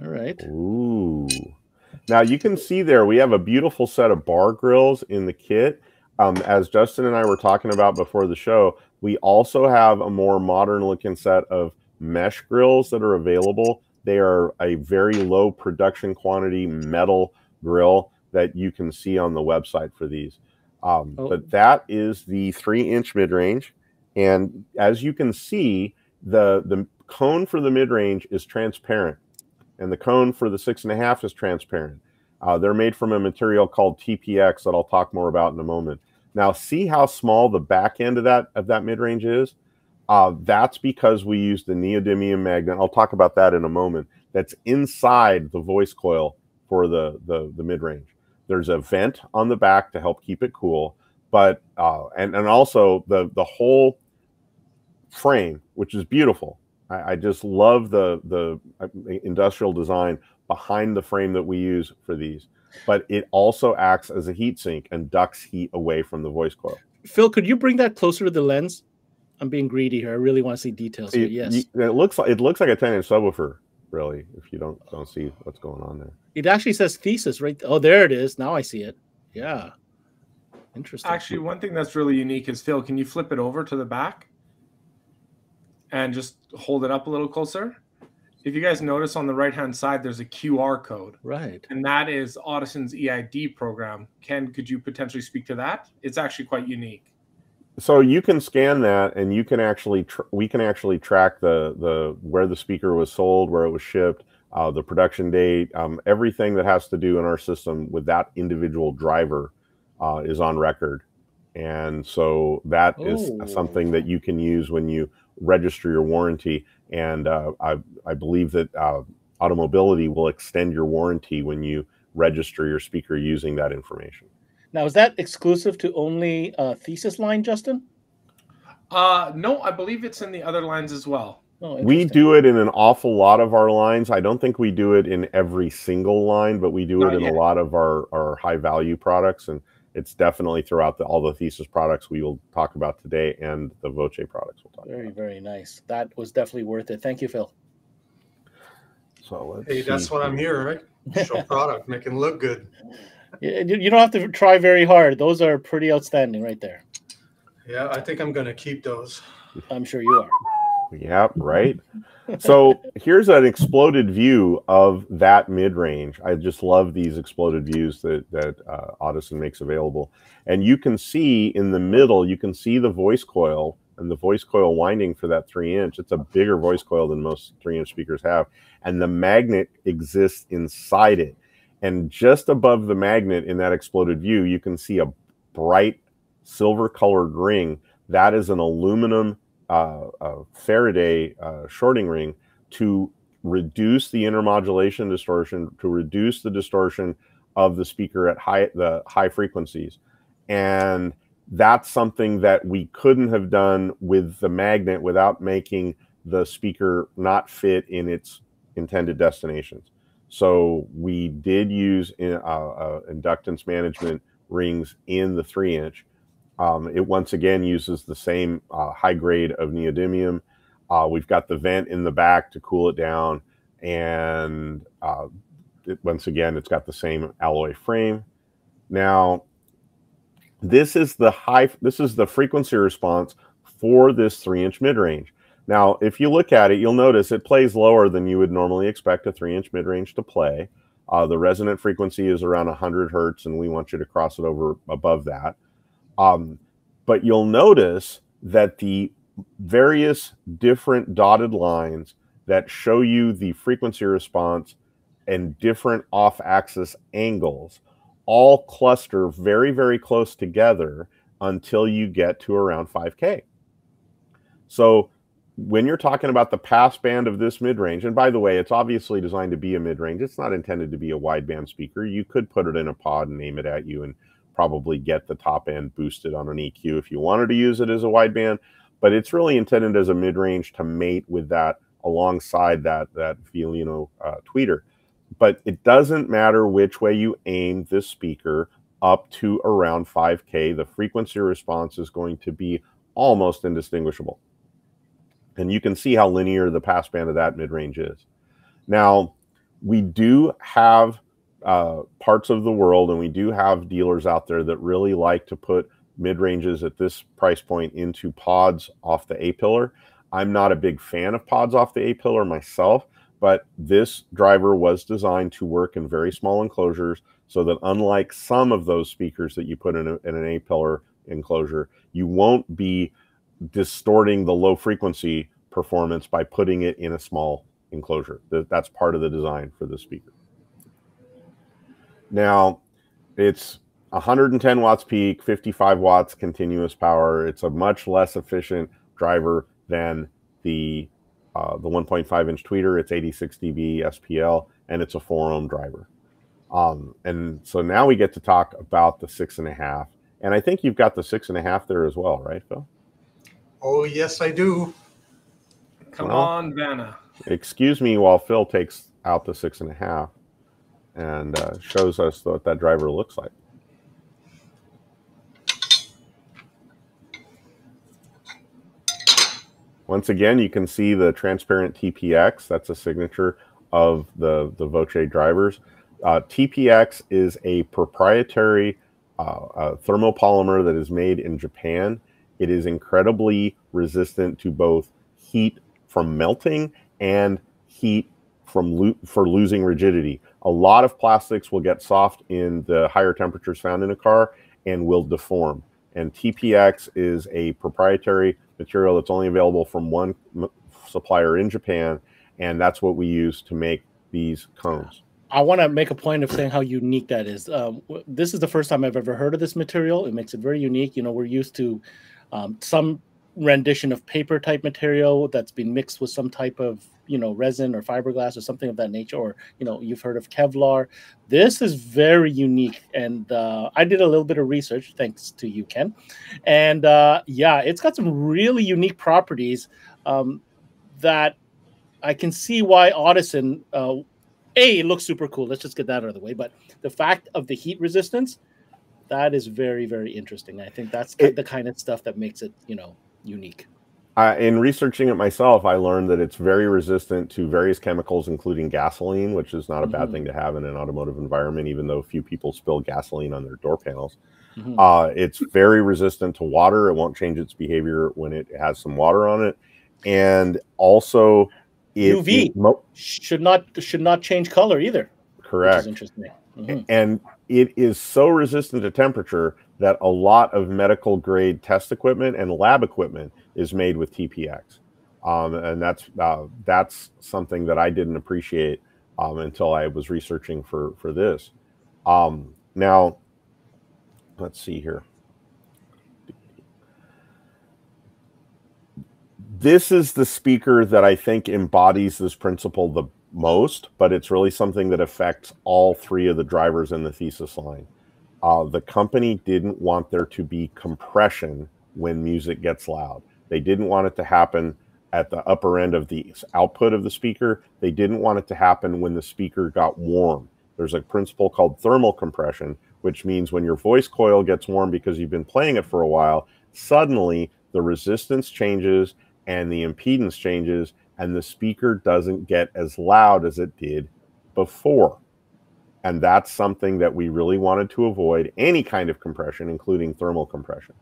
All right. Ooh. Now you can see there we have a beautiful set of bar grills in the kit. Um, as Justin and I were talking about before the show, we also have a more modern looking set of mesh grills that are available. They are a very low production quantity metal grill that you can see on the website for these. Um, oh. But that is the three inch mid range. And as you can see, the, the cone for the mid range is transparent and the cone for the six and a half is transparent. Uh, they're made from a material called TPX that I'll talk more about in a moment. Now, see how small the back end of that of that mid range is. Uh, that's because we use the neodymium magnet. I'll talk about that in a moment. That's inside the voice coil for the the, the mid range. There's a vent on the back to help keep it cool, but uh, and and also the the whole frame, which is beautiful. I, I just love the the uh, industrial design behind the frame that we use for these. But it also acts as a heat sink and ducts heat away from the voice coil. Phil, could you bring that closer to the lens? I'm being greedy here. I really want to see details. Here. Yes, it, it looks like it looks like a 10 inch subwoofer. Really, if you don't don't see what's going on there, it actually says thesis right. Oh, there it is. Now I see it. Yeah, interesting. Actually, one thing that's really unique is Phil. Can you flip it over to the back and just hold it up a little closer? If you guys notice on the right hand side, there's a QR code. Right. And that is Audison's EID program. Ken, could you potentially speak to that? It's actually quite unique so you can scan that and you can actually we can actually track the the where the speaker was sold where it was shipped uh, the production date um, everything that has to do in our system with that individual driver uh, is on record and so that is something that you can use when you register your warranty and uh, I, I believe that uh, automobility will extend your warranty when you register your speaker using that information now, is that exclusive to only uh, thesis line, Justin? Uh, no, I believe it's in the other lines as well. Oh, we do it in an awful lot of our lines. I don't think we do it in every single line, but we do Not it in yet. a lot of our, our high value products. And it's definitely throughout the, all the thesis products we will talk about today and the Voce products we'll talk very, about. Very, very nice. That was definitely worth it. Thank you, Phil. So hey, that's what I'm here, right? Show product, make it look good. You don't have to try very hard. Those are pretty outstanding right there. Yeah, I think I'm going to keep those. I'm sure you are. Yep, right. So here's an exploded view of that mid range. I just love these exploded views that that uh, Audison makes available, and you can see in the middle, you can see the voice coil and the voice coil winding for that three inch. It's a bigger voice coil than most three inch speakers have, and the magnet exists inside it. And just above the magnet in that exploded view, you can see a bright silver colored ring. That is an aluminum uh, uh, Faraday uh, shorting ring to reduce the intermodulation distortion, to reduce the distortion of the speaker at high the high frequencies. And that's something that we couldn't have done with the magnet without making the speaker not fit in its intended destinations. So we did use in, uh, uh, inductance management rings in the three inch. Um, it once again uses the same uh, high grade of neodymium. Uh, we've got the vent in the back to cool it down. And uh, it, once again, it's got the same alloy frame. Now, this is the high, this is the frequency response for this three inch mid range. Now, if you look at it, you'll notice it plays lower than you would normally expect a three inch mid range to play. Uh, the resonant frequency is around 100 hertz, and we want you to cross it over above that. Um, but you'll notice that the various different dotted lines that show you the frequency response and different off axis angles all cluster very, very close together until you get to around 5K. So when you're talking about the pass band of this mid range, and by the way, it's obviously designed to be a mid range, it's not intended to be a wideband speaker. You could put it in a pod and aim it at you and probably get the top end boosted on an EQ if you wanted to use it as a wideband, but it's really intended as a mid range to mate with that alongside that, that Violino uh, tweeter. But it doesn't matter which way you aim this speaker up to around 5K, the frequency response is going to be almost indistinguishable. And you can see how linear the passband of that mid range is. Now, we do have uh, parts of the world, and we do have dealers out there that really like to put mid ranges at this price point into pods off the A pillar. I'm not a big fan of pods off the A pillar myself, but this driver was designed to work in very small enclosures so that unlike some of those speakers that you put in, a, in an A pillar enclosure, you won't be distorting the low frequency performance by putting it in a small enclosure. That's part of the design for the speaker. Now, it's 110 watts peak, 55 watts continuous power. It's a much less efficient driver than the uh, the 1.5 inch tweeter. It's 86 dB SPL, and it's a four ohm driver. Um, and so now we get to talk about the six and a half. And I think you've got the six and a half there as well, right, Phil? Oh, yes, I do. Come Well- on, Vanna. Excuse me while Phil takes out the six and a half and uh, shows us what that driver looks like. Once again, you can see the transparent TPX. That's a signature of the, the Voce drivers. Uh, TPX is a proprietary uh, uh, thermopolymer that is made in Japan. It is incredibly resistant to both heat from melting and heat from lo- for losing rigidity. A lot of plastics will get soft in the higher temperatures found in a car and will deform. And TPX is a proprietary material that's only available from one supplier in Japan, and that's what we use to make these cones. I want to make a point of saying how unique that is. Um, this is the first time I've ever heard of this material. It makes it very unique. You know, we're used to um, some rendition of paper type material that's been mixed with some type of you know resin or fiberglass or something of that nature. Or you know, you've heard of Kevlar. This is very unique, and uh, I did a little bit of research thanks to you, Ken. And uh, yeah, it's got some really unique properties um, that I can see why Audison uh, a it looks super cool let's just get that out of the way but the fact of the heat resistance that is very very interesting i think that's It- the kind of stuff that makes it you know unique Uh, in researching it myself, I learned that it's very resistant to various chemicals, including gasoline, which is not a bad Mhm. thing to have in an automotive environment, even though few people spill gasoline on their door panels. Mhm. Uh, it's very resistant to water. It won't change its behavior when it has some water on it. And also, it, UV. mo- should not should not change color either correct. interesting Mhm. and it is so resistant to temperature that a lot of medical grade test equipment and lab equipment is made with TPX, um, and that's uh, that's something that I didn't appreciate um, until I was researching for for this. Um, now, let's see here. This is the speaker that I think embodies this principle the most, but it's really something that affects all three of the drivers in the thesis line. Uh, the company didn't want there to be compression when music gets loud. They didn't want it to happen at the upper end of the output of the speaker. They didn't want it to happen when the speaker got warm. There's a principle called thermal compression, which means when your voice coil gets warm because you've been playing it for a while, suddenly the resistance changes and the impedance changes, and the speaker doesn't get as loud as it did before. And that's something that we really wanted to avoid any kind of compression, including thermal compression.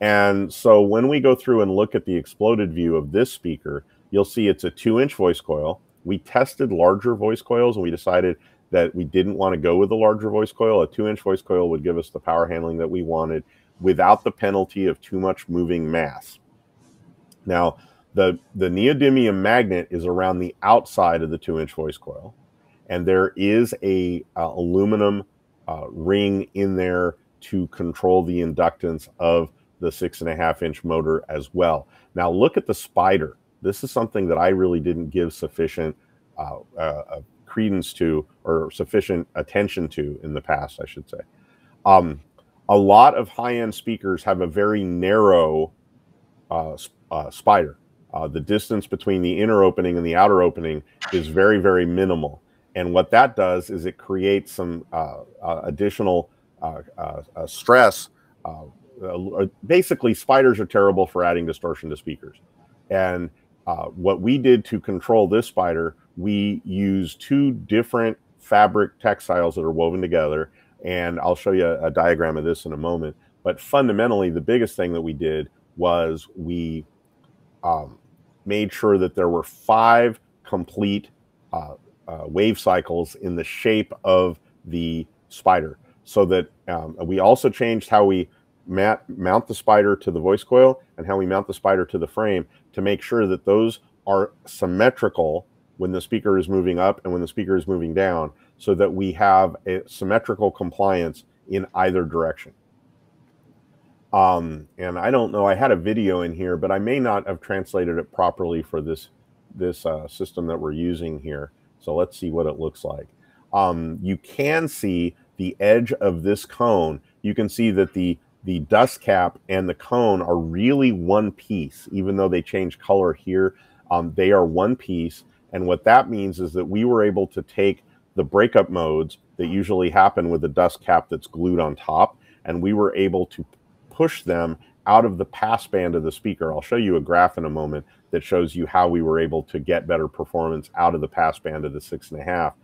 And so when we go through and look at the exploded view of this speaker, you'll see it's a two inch voice coil. We tested larger voice coils and we decided that we didn't want to go with a larger voice coil. A two inch voice coil would give us the power handling that we wanted without the penalty of too much moving mass. Now, the, the neodymium magnet is around the outside of the two inch voice coil, and there is a uh, aluminum uh, ring in there to control the inductance of the six and a half inch motor as well. Now, look at the spider. This is something that I really didn't give sufficient uh, uh, credence to or sufficient attention to in the past, I should say. Um, a lot of high end speakers have a very narrow uh, uh, spider. Uh, the distance between the inner opening and the outer opening is very, very minimal. And what that does is it creates some uh, uh, additional uh, uh, uh, stress. Uh, uh, basically, spiders are terrible for adding distortion to speakers. And uh, what we did to control this spider, we used two different fabric textiles that are woven together. And I'll show you a, a diagram of this in a moment. But fundamentally, the biggest thing that we did was we um, made sure that there were five complete uh, uh, wave cycles in the shape of the spider. So that um, we also changed how we mat, mount the spider to the voice coil and how we mount the spider to the frame to make sure that those are symmetrical when the speaker is moving up and when the speaker is moving down so that we have a symmetrical compliance in either direction. Um, and I don't know, I had a video in here, but I may not have translated it properly for this this uh, system that we're using here. So let's see what it looks like. Um, you can see the edge of this cone. You can see that the the dust cap and the cone are really one piece, even though they change color here. Um, they are one piece. And what that means is that we were able to take the breakup modes that usually happen with the dust cap that's glued on top, and we were able to push them out of the passband of the speaker. I'll show you a graph in a moment that shows you how we were able to get better performance out of the passband of the six and a half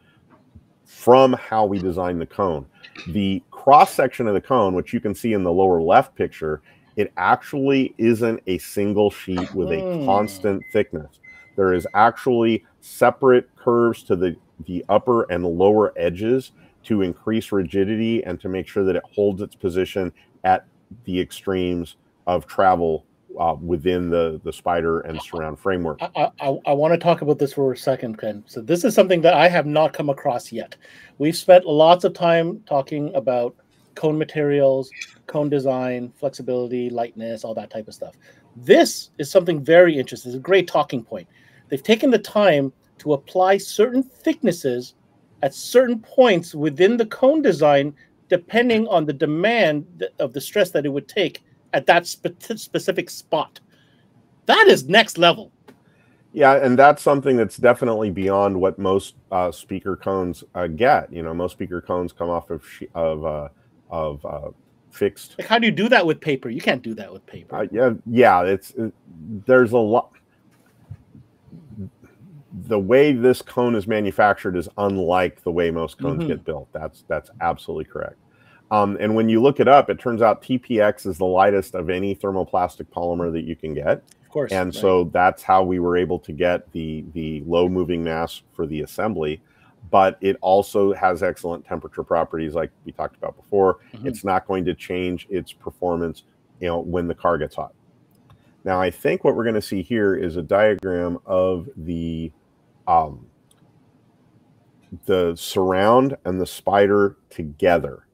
from how we designed the cone. The cross section of the cone, which you can see in the lower left picture, it actually isn't a single sheet with a Hmm. constant thickness. There is actually separate curves to the, the upper and lower edges to increase rigidity and to make sure that it holds its position at the extremes of travel uh, within the, the spider and surround framework. I, I, I want to talk about this for a second, Ken. So this is something that I have not come across yet. We've spent lots of time talking about cone materials, cone design, flexibility, lightness, all that type of stuff. This is something very interesting. It's a great talking point. They've taken the time to apply certain thicknesses at certain points within the cone design, depending on the demand of the stress that it would take at that spe- specific spot. That is next level. Yeah, and that's something that's definitely beyond what most uh, speaker cones uh, get. You know, most speaker cones come off of of uh, of uh, fixed. Like, how do you do that with paper? You can't do that with paper. Uh, yeah, yeah. It's it, there's a lot. The way this cone is manufactured is unlike the way most cones Mhm. get built. That's that's absolutely correct. Um, and when you look it up, it turns out TPX is the lightest of any thermoplastic polymer that you can get. of course. and right. so that's how we were able to get the the low moving mass for the assembly but it also has excellent temperature properties like we talked about before Mhm. it's not going to change its performance you know when the car gets hot now i think what we're going to see here is a diagram of the um, the surround and the spider together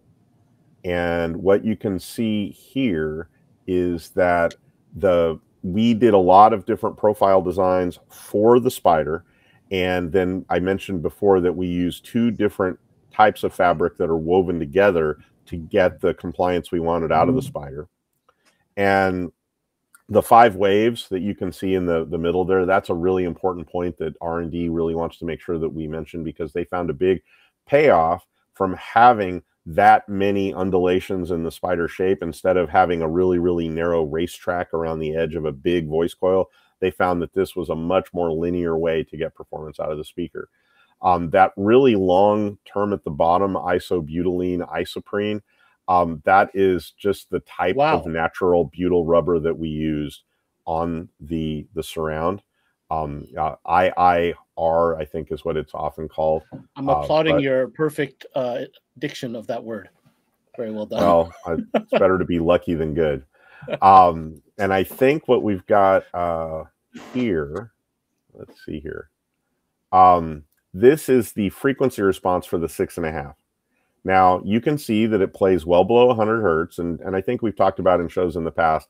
and what you can see here is that the we did a lot of different profile designs for the spider. And then i mentioned before that we use two different types of fabric that are woven together to get the compliance we wanted out of the mm-hmm. spider. And the five waves that you can see in the, the middle there that's a really important point that r&d really wants to make sure that we mention because they found a big payoff from having that many undulations in the spider shape instead of having a really really narrow racetrack around the edge of a big voice coil they found that this was a much more linear way to get performance out of the speaker um, that really long term at the bottom isobutylene isoprene um, that is just the type Wow. of natural butyl rubber that we used on the the surround um, uh, IIR, I think is what it's often called. I'm uh, applauding but- your perfect uh, diction of that word. Very well done. Well, it's better to be lucky than good. Um, and I think what we've got uh, here, let's see here. Um, this is the frequency response for the six and a half. Now you can see that it plays well below 100 hertz, and, and I think we've talked about in shows in the past.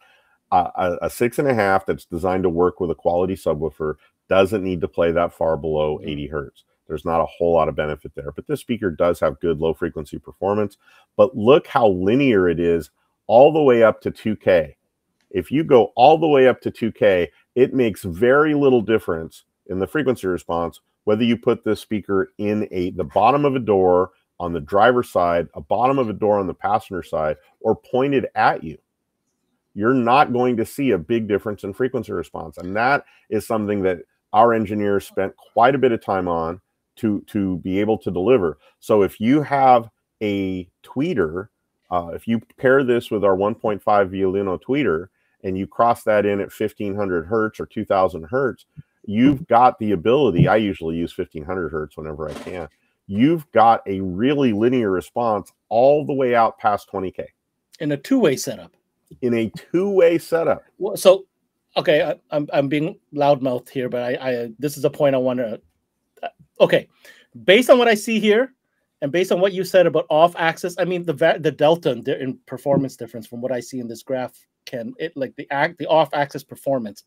A, a six and a half that's designed to work with a quality subwoofer doesn't need to play that far below 80 hertz. There's not a whole lot of benefit there, but this speaker does have good low frequency performance. But look how linear it is all the way up to 2K. If you go all the way up to 2K, it makes very little difference in the frequency response whether you put this speaker in a the bottom of a door on the driver's side, a bottom of a door on the passenger side, or pointed at you. You're not going to see a big difference in frequency response. And that is something that our engineers spent quite a bit of time on to, to be able to deliver. So if you have a tweeter, uh, if you pair this with our 1.5 Violino tweeter and you cross that in at 1500 hertz or 2000 hertz, you've got the ability. I usually use 1500 hertz whenever I can. You've got a really linear response all the way out past 20K In a two-way setup. In a two way setup. Well, so, okay, I, I'm I'm being loudmouthed here, but I, I this is a point I want to. Okay, based on what I see here, And based on what you said about off axis, I mean the the delta in performance difference from what I see in this graph can it like the act the off axis performance.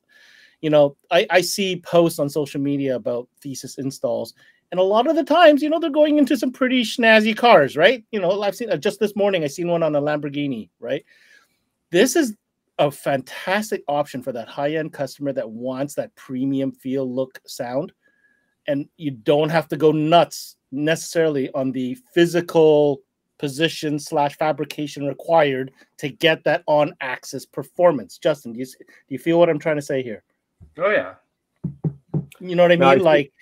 You know, I, I see posts on social media about thesis installs, and a lot of the times, you know, they're going into some pretty snazzy cars, right? You know, I've seen uh, just this morning, I seen one on a Lamborghini, right? This is a fantastic option for that high end customer that wants that premium feel, look, sound. And you don't have to go nuts necessarily on the physical position slash fabrication required to get that on axis performance. Justin, do you, do you feel what I'm trying to say here? Oh, yeah. You know what I mean? No, I like,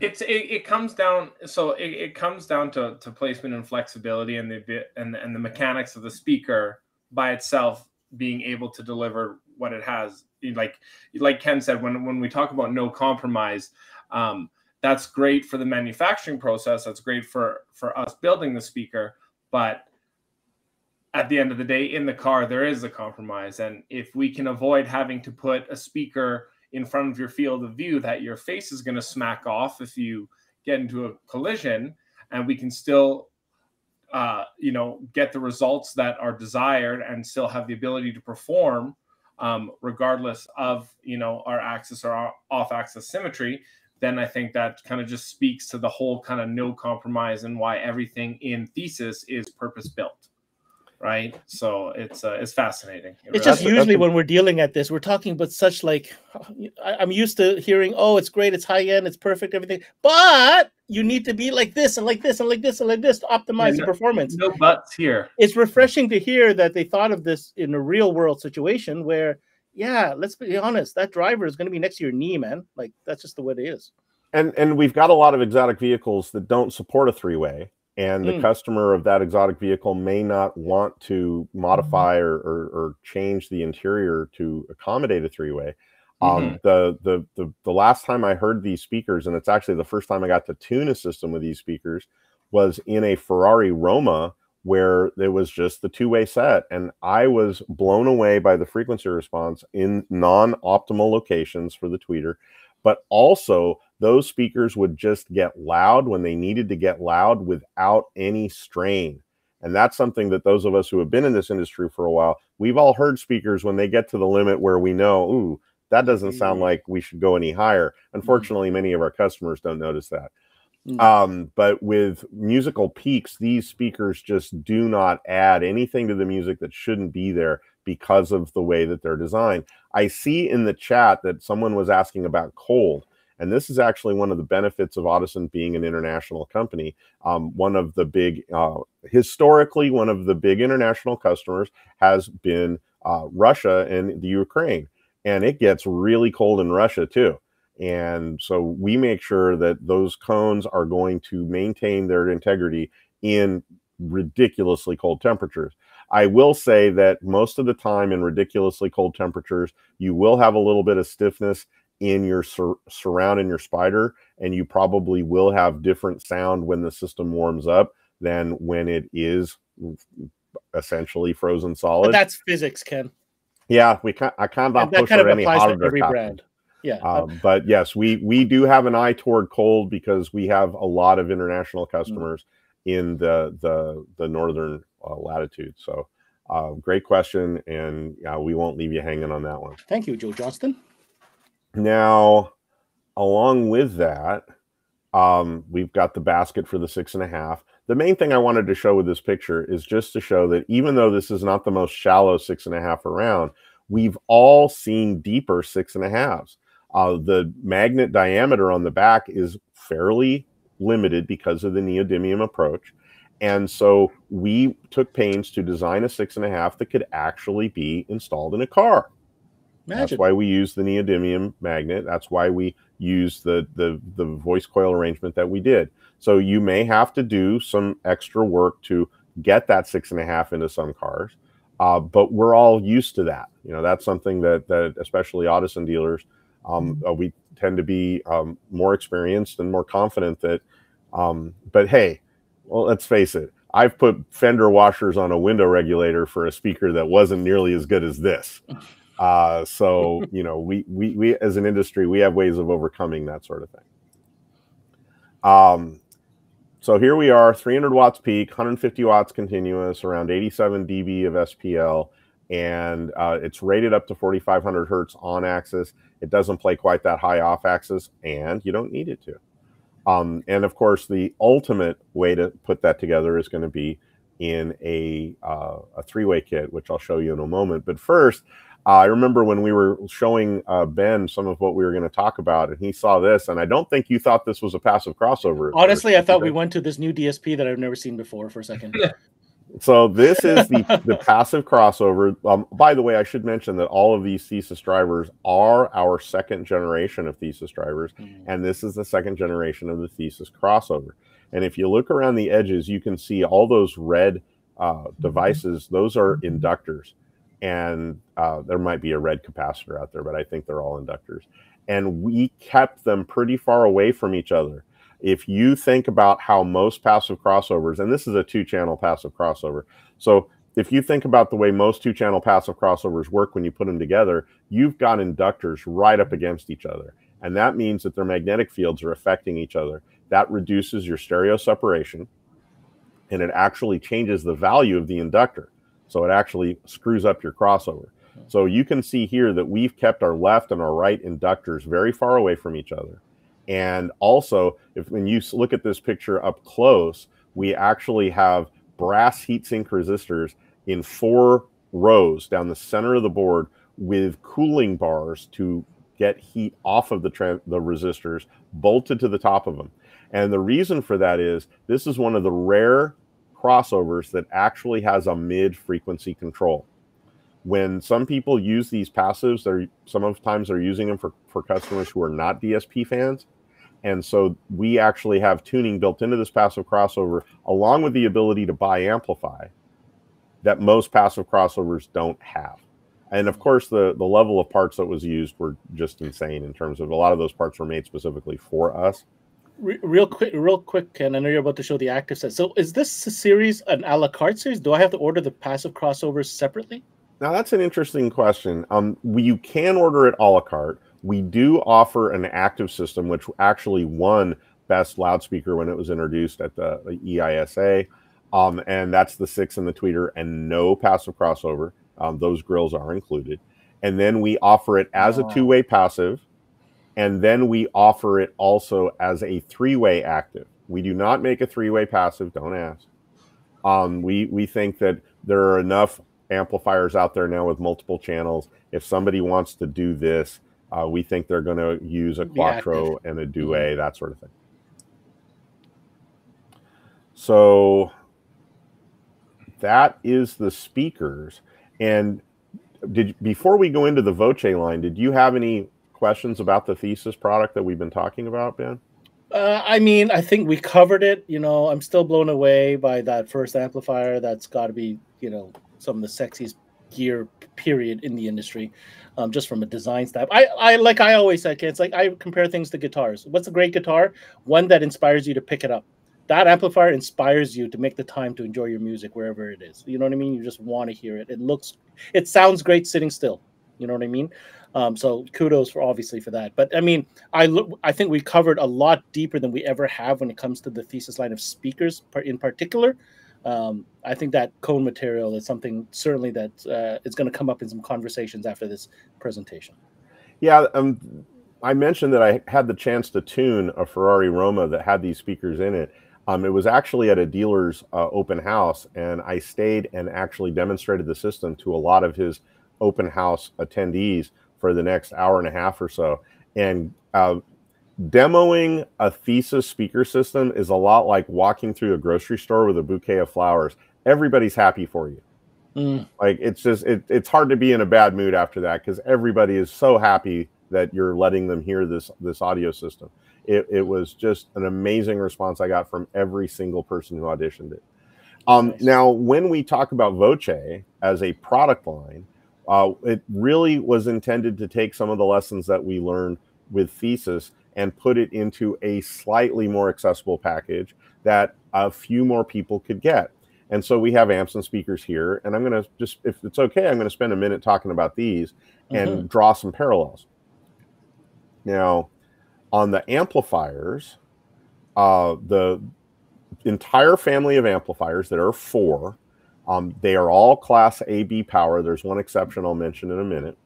it's it, it comes down so it, it comes down to, to placement and flexibility and the and and the mechanics of the speaker by itself being able to deliver what it has. Like like ken said when when we talk about no compromise um, that's great for the manufacturing process. That's great for for us building the speaker. But at the end of the day in the car there is a compromise. And if we can avoid having to put a speaker in front of your field of view that your face is going to smack off if you get into a collision and we can still uh, you know get the results that are desired and still have the ability to perform um, regardless of you know our axis or our off axis symmetry then i think that kind of just speaks to the whole kind of no compromise and why everything in thesis is purpose built right? So it's uh, it's fascinating. It it's just usually when we're dealing at this, we're talking about such like I, am used to hearing, oh, it's great, it's high end, it's perfect, everything, but you need to be like this and like this and like this and like this to optimize yeah, the performance. No buts here. It's refreshing to hear that they thought of this in a real world situation where, yeah, let's be honest, that driver is going to be next to your knee, man. Like that's just the way it is. And and we've got a lot of exotic vehicles that don't support a three way and the mm. customer of that exotic vehicle may not want to modify or, or, or change the interior to accommodate a three-way um, mm-hmm. the, the the the last time i heard these speakers and it's actually the first time i got to tune a system with these speakers was in a ferrari roma where there was just the two-way set and i was blown away by the frequency response in non-optimal locations for the tweeter but also those speakers would just get loud when they needed to get loud without any strain. And that's something that those of us who have been in this industry for a while, we've all heard speakers when they get to the limit where we know, ooh, that doesn't sound mm-hmm. like we should go any higher. Mm-hmm. Unfortunately, many of our customers don't notice that. Mm. Um, but with musical peaks, these speakers just do not add anything to the music that shouldn't be there because of the way that they're designed. I see in the chat that someone was asking about cold. And this is actually one of the benefits of Audison being an international company. Um, one of the big, uh, historically, one of the big international customers has been uh, Russia and the Ukraine. And it gets really cold in Russia too. And so we make sure that those cones are going to maintain their integrity in ridiculously cold temperatures. I will say that most of the time in ridiculously cold temperatures, you will have a little bit of stiffness in your sur- surround in your spider, and you probably will have different sound when the system warms up than when it is mm, essentially frozen solid. But that's physics, Ken. Yeah, we can't. I can't not push kind of any hotter. Every brand. Yeah, uh, but yes, we we do have an eye toward cold because we have a lot of international mm. customers mm-hmm. in the the the northern uh, latitude. So, uh, great question, and we won't leave you hanging on that one. Thank you, Joe Johnston. Now, along with that, um, we've got the basket for the six and a half. The main thing I wanted to show with this picture is just to show that even though this is not the most shallow six and a half around, we've all seen deeper six and a halves. Uh, the magnet diameter on the back is fairly limited because of the neodymium approach. And so we took pains to design a six and a half that could actually be installed in a car. Imagine. That's why we use the neodymium magnet. That's why we use the, the the voice coil arrangement that we did. So you may have to do some extra work to get that six and a half into some cars, uh, but we're all used to that. You know, that's something that that especially Audison dealers, um, mm-hmm. uh, we tend to be um, more experienced and more confident that. Um, but hey, well, let's face it. I've put fender washers on a window regulator for a speaker that wasn't nearly as good as this. Uh, so you know, we we we as an industry, we have ways of overcoming that sort of thing. Um, so here we are 300 watts peak 150 watts continuous around 87 db of spl and uh, it's rated up to 4500 hertz on axis. It doesn't play quite that high off axis and you don't need it to. Um, and of course the ultimate way to put that together is going to be in a, uh, a three-way kit which i'll show you in a moment. But first uh, I remember when we were showing uh, Ben some of what we were going to talk about, and he saw this, and I don't think you thought this was a passive crossover. Honestly, I thought we went to this new DSP that I've never seen before for a second. so this is the, the passive crossover. Um, by the way, I should mention that all of these Thesis drivers are our second generation of Thesis drivers, mm. and this is the second generation of the Thesis crossover. And if you look around the edges, you can see all those red uh, devices. Those are inductors and uh, there might be a red capacitor out there, but I think they're all inductors. And we kept them pretty far away from each other. If you think about how most passive crossovers, and this is a two channel passive crossover. So if you think about the way most two channel passive crossovers work when you put them together, you've got inductors right up against each other. And that means that their magnetic fields are affecting each other. That reduces your stereo separation and it actually changes the value of the inductor. So it actually screws up your crossover. So you can see here that we've kept our left and our right inductors very far away from each other. And also, if when you look at this picture up close, we actually have brass heatsink resistors in four rows down the center of the board with cooling bars to get heat off of the, the resistors bolted to the top of them. And the reason for that is this is one of the rare crossovers that actually has a mid frequency control. When some people use these passives, they're sometimes they're using them for, for customers who are not DSP fans. And so we actually have tuning built into this passive crossover, along with the ability to bi-amplify that most passive crossovers don't have. And of course, the, the level of parts that was used were just insane in terms of a lot of those parts were made specifically for us real quick, real quick, Ken. I know you're about to show the active set. So, is this a series an a la carte series? Do I have to order the passive crossovers separately? Now, that's an interesting question. Um, we, you can order it a la carte. We do offer an active system, which actually won best loudspeaker when it was introduced at the, the EISA, um, and that's the six and the tweeter, and no passive crossover. Um, those grills are included, and then we offer it as a two-way passive and then we offer it also as a three-way active. We do not make a three-way passive. Don't ask. Um, we we think that there are enough amplifiers out there now with multiple channels. If somebody wants to do this, uh, we think they're going to use a quattro and a Due, mm-hmm. that sort of thing. So that is the speakers. And did before we go into the Voce line, did you have any questions about the thesis product that we've been talking about, Ben? Uh, I mean, I think we covered it. You know, I'm still blown away by that first amplifier. That's got to be, you know, some of the sexiest gear period in the industry, um, just from a design style. I, I like I always say, it's like I compare things to guitars. What's a great guitar? One that inspires you to pick it up. That amplifier inspires you to make the time to enjoy your music wherever it is. You know what I mean? You just want to hear it. It looks, it sounds great sitting still. You know what I mean? Um, so kudos for obviously for that. But I mean, I I think we covered a lot deeper than we ever have when it comes to the thesis line of speakers in particular. Um, I think that cone material is something certainly that uh, is going to come up in some conversations after this presentation. Yeah, um, I mentioned that I had the chance to tune a Ferrari Roma that had these speakers in it. Um, it was actually at a dealer's uh, open house, and I stayed and actually demonstrated the system to a lot of his open house attendees for the next hour and a half or so. And uh, demoing a thesis speaker system is a lot like walking through a grocery store with a bouquet of flowers. Everybody's happy for you. Mm. Like it's just it, it's hard to be in a bad mood after that because everybody is so happy that you're letting them hear this this audio system. It, it was just an amazing response I got from every single person who auditioned it. Um, nice. Now, when we talk about Voce as a product line, uh, it really was intended to take some of the lessons that we learned with Thesis and put it into a slightly more accessible package that a few more people could get. And so we have amps and speakers here. And I'm going to just, if it's okay, I'm going to spend a minute talking about these and mm-hmm. draw some parallels. Now, on the amplifiers, uh, the entire family of amplifiers. There are four. Um, they are all class AB power. There's one exception I'll mention in a minute.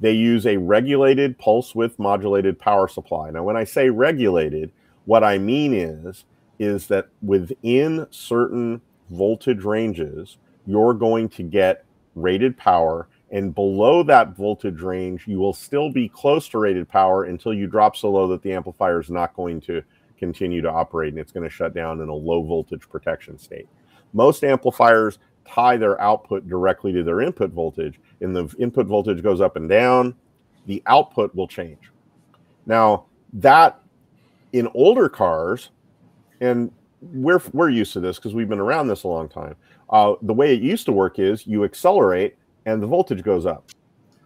They use a regulated pulse width modulated power supply. Now, when I say regulated, what I mean is is that within certain voltage ranges, you're going to get rated power and below that voltage range, you will still be close to rated power until you drop so low that the amplifier is not going to continue to operate and it's going to shut down in a low voltage protection state. Most amplifiers tie their output directly to their input voltage, and the input voltage goes up and down, the output will change. Now, that in older cars, and we're, we're used to this because we've been around this a long time. Uh, the way it used to work is you accelerate and the voltage goes up.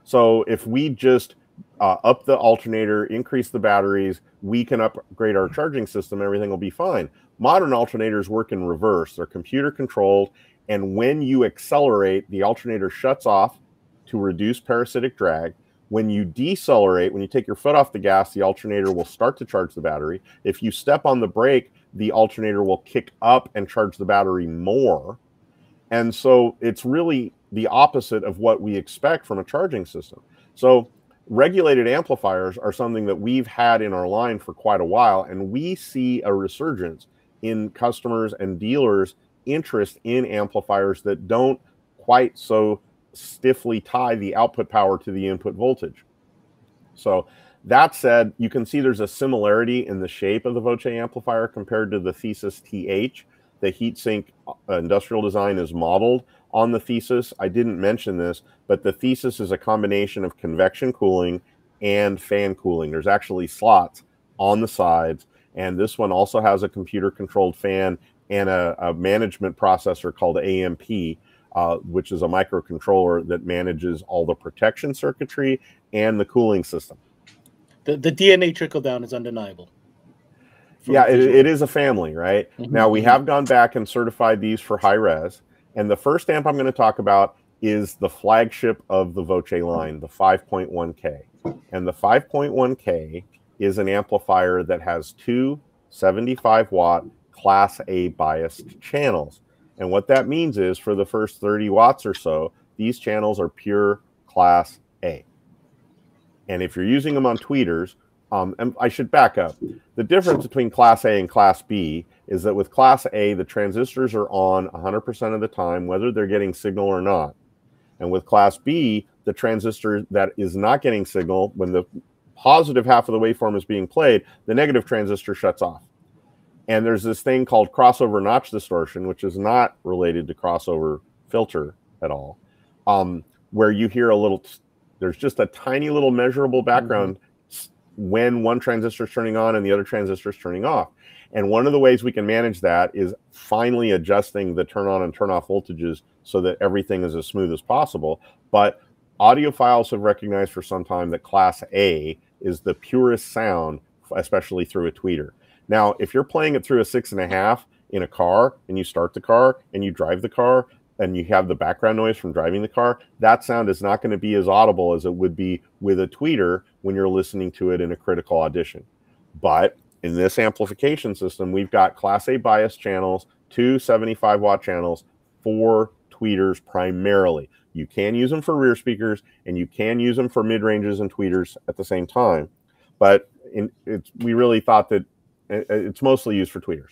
So if we just uh, up the alternator, increase the batteries, we can upgrade our charging system, everything will be fine. Modern alternators work in reverse. They're computer controlled. And when you accelerate, the alternator shuts off to reduce parasitic drag. When you decelerate, when you take your foot off the gas, the alternator will start to charge the battery. If you step on the brake, the alternator will kick up and charge the battery more. And so it's really the opposite of what we expect from a charging system. So regulated amplifiers are something that we've had in our line for quite a while, and we see a resurgence in customers and dealers' interest in amplifiers that don't quite so stiffly tie the output power to the input voltage. So that said, you can see there's a similarity in the shape of the Voce amplifier compared to the Thesis TH. The heatsink uh, industrial design is modeled on the thesis. I didn't mention this, but the thesis is a combination of convection cooling and fan cooling. There's actually slots on the sides, and this one also has a computer controlled fan and a, a management processor called AMP, uh, which is a microcontroller that manages all the protection circuitry and the cooling system. The, the DNA trickle down is undeniable. Yeah, it, it is a family, right? Mm-hmm. Now we have gone back and certified these for high res. And the first amp I'm going to talk about is the flagship of the Voce line, the 5.1K. And the 5.1K is an amplifier that has two 75 watt class A biased channels. And what that means is for the first 30 watts or so, these channels are pure class A. And if you're using them on tweeters, um, and I should back up. The difference between Class A and Class B is that with Class A, the transistors are on 100% of the time, whether they're getting signal or not. And with Class B, the transistor that is not getting signal, when the positive half of the waveform is being played, the negative transistor shuts off. And there's this thing called crossover notch distortion, which is not related to crossover filter at all, um, where you hear a little, there's just a tiny little measurable background mm-hmm when one transistor is turning on and the other transistor is turning off. And one of the ways we can manage that is finally adjusting the turn on and turn off voltages so that everything is as smooth as possible. But audiophiles have recognized for some time that class A is the purest sound, especially through a tweeter. Now, if you're playing it through a six and a half in a car and you start the car and you drive the car, and you have the background noise from driving the car, that sound is not going to be as audible as it would be with a tweeter when you're listening to it in a critical audition. But in this amplification system, we've got class A bias channels, two 75 watt channels, four tweeters primarily. You can use them for rear speakers and you can use them for mid ranges and tweeters at the same time. But in, we really thought that uh, uh, it's mostly used for tweeters.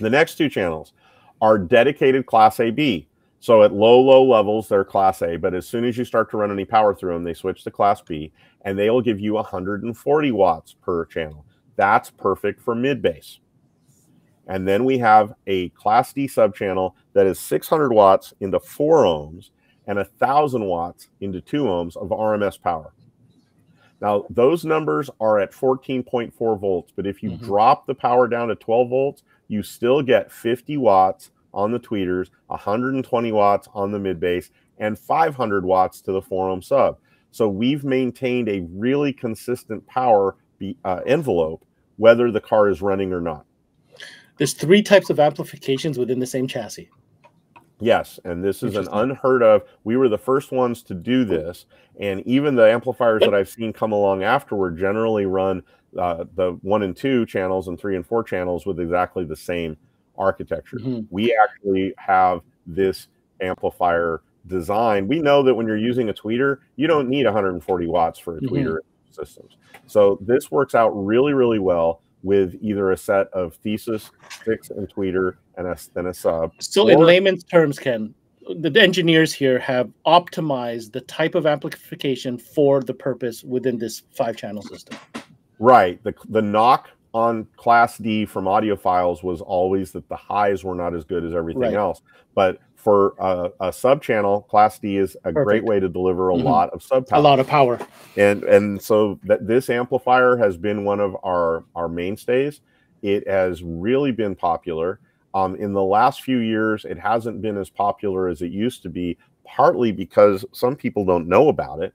The next two channels are dedicated class AB. So at low, low levels, they're class A, but as soon as you start to run any power through them, they switch to class B and they'll give you 140 watts per channel. That's perfect for mid bass. And then we have a class D sub channel that is 600 watts into four ohms and a thousand watts into two ohms of RMS power. Now, those numbers are at 14.4 volts, but if you mm-hmm. drop the power down to 12 volts, you still get 50 watts on the tweeters, 120 watts on the mid bass, and 500 watts to the 4 ohm sub. So we've maintained a really consistent power be, uh, envelope, whether the car is running or not. There's three types of amplifications within the same chassis. Yes, and this is an unheard of. We were the first ones to do this, and even the amplifiers that I've seen come along afterward generally run uh, the one and two channels and three and four channels with exactly the same architecture. Mhm. We actually have this amplifier design. We know that when you're using a tweeter, you don't need 140 watts for a Mhm. tweeter systems. So this works out really, really well with either a set of thesis, sticks, and tweeter, and a, then a sub. So, in layman's terms, Ken, the engineers here have optimized the type of amplification for the purpose within this five channel system. Right. The the knock on Class D from audiophiles was always that the highs were not as good as everything Right. else. But for a, a sub channel, Class D is a great way to deliver a Mhm. lot of sub A power. lot of power. and and so that this amplifier has been one of our our mainstays. It has really been popular. Um, in the last few years, it hasn't been as popular as it used to be, partly because some people don't know about it,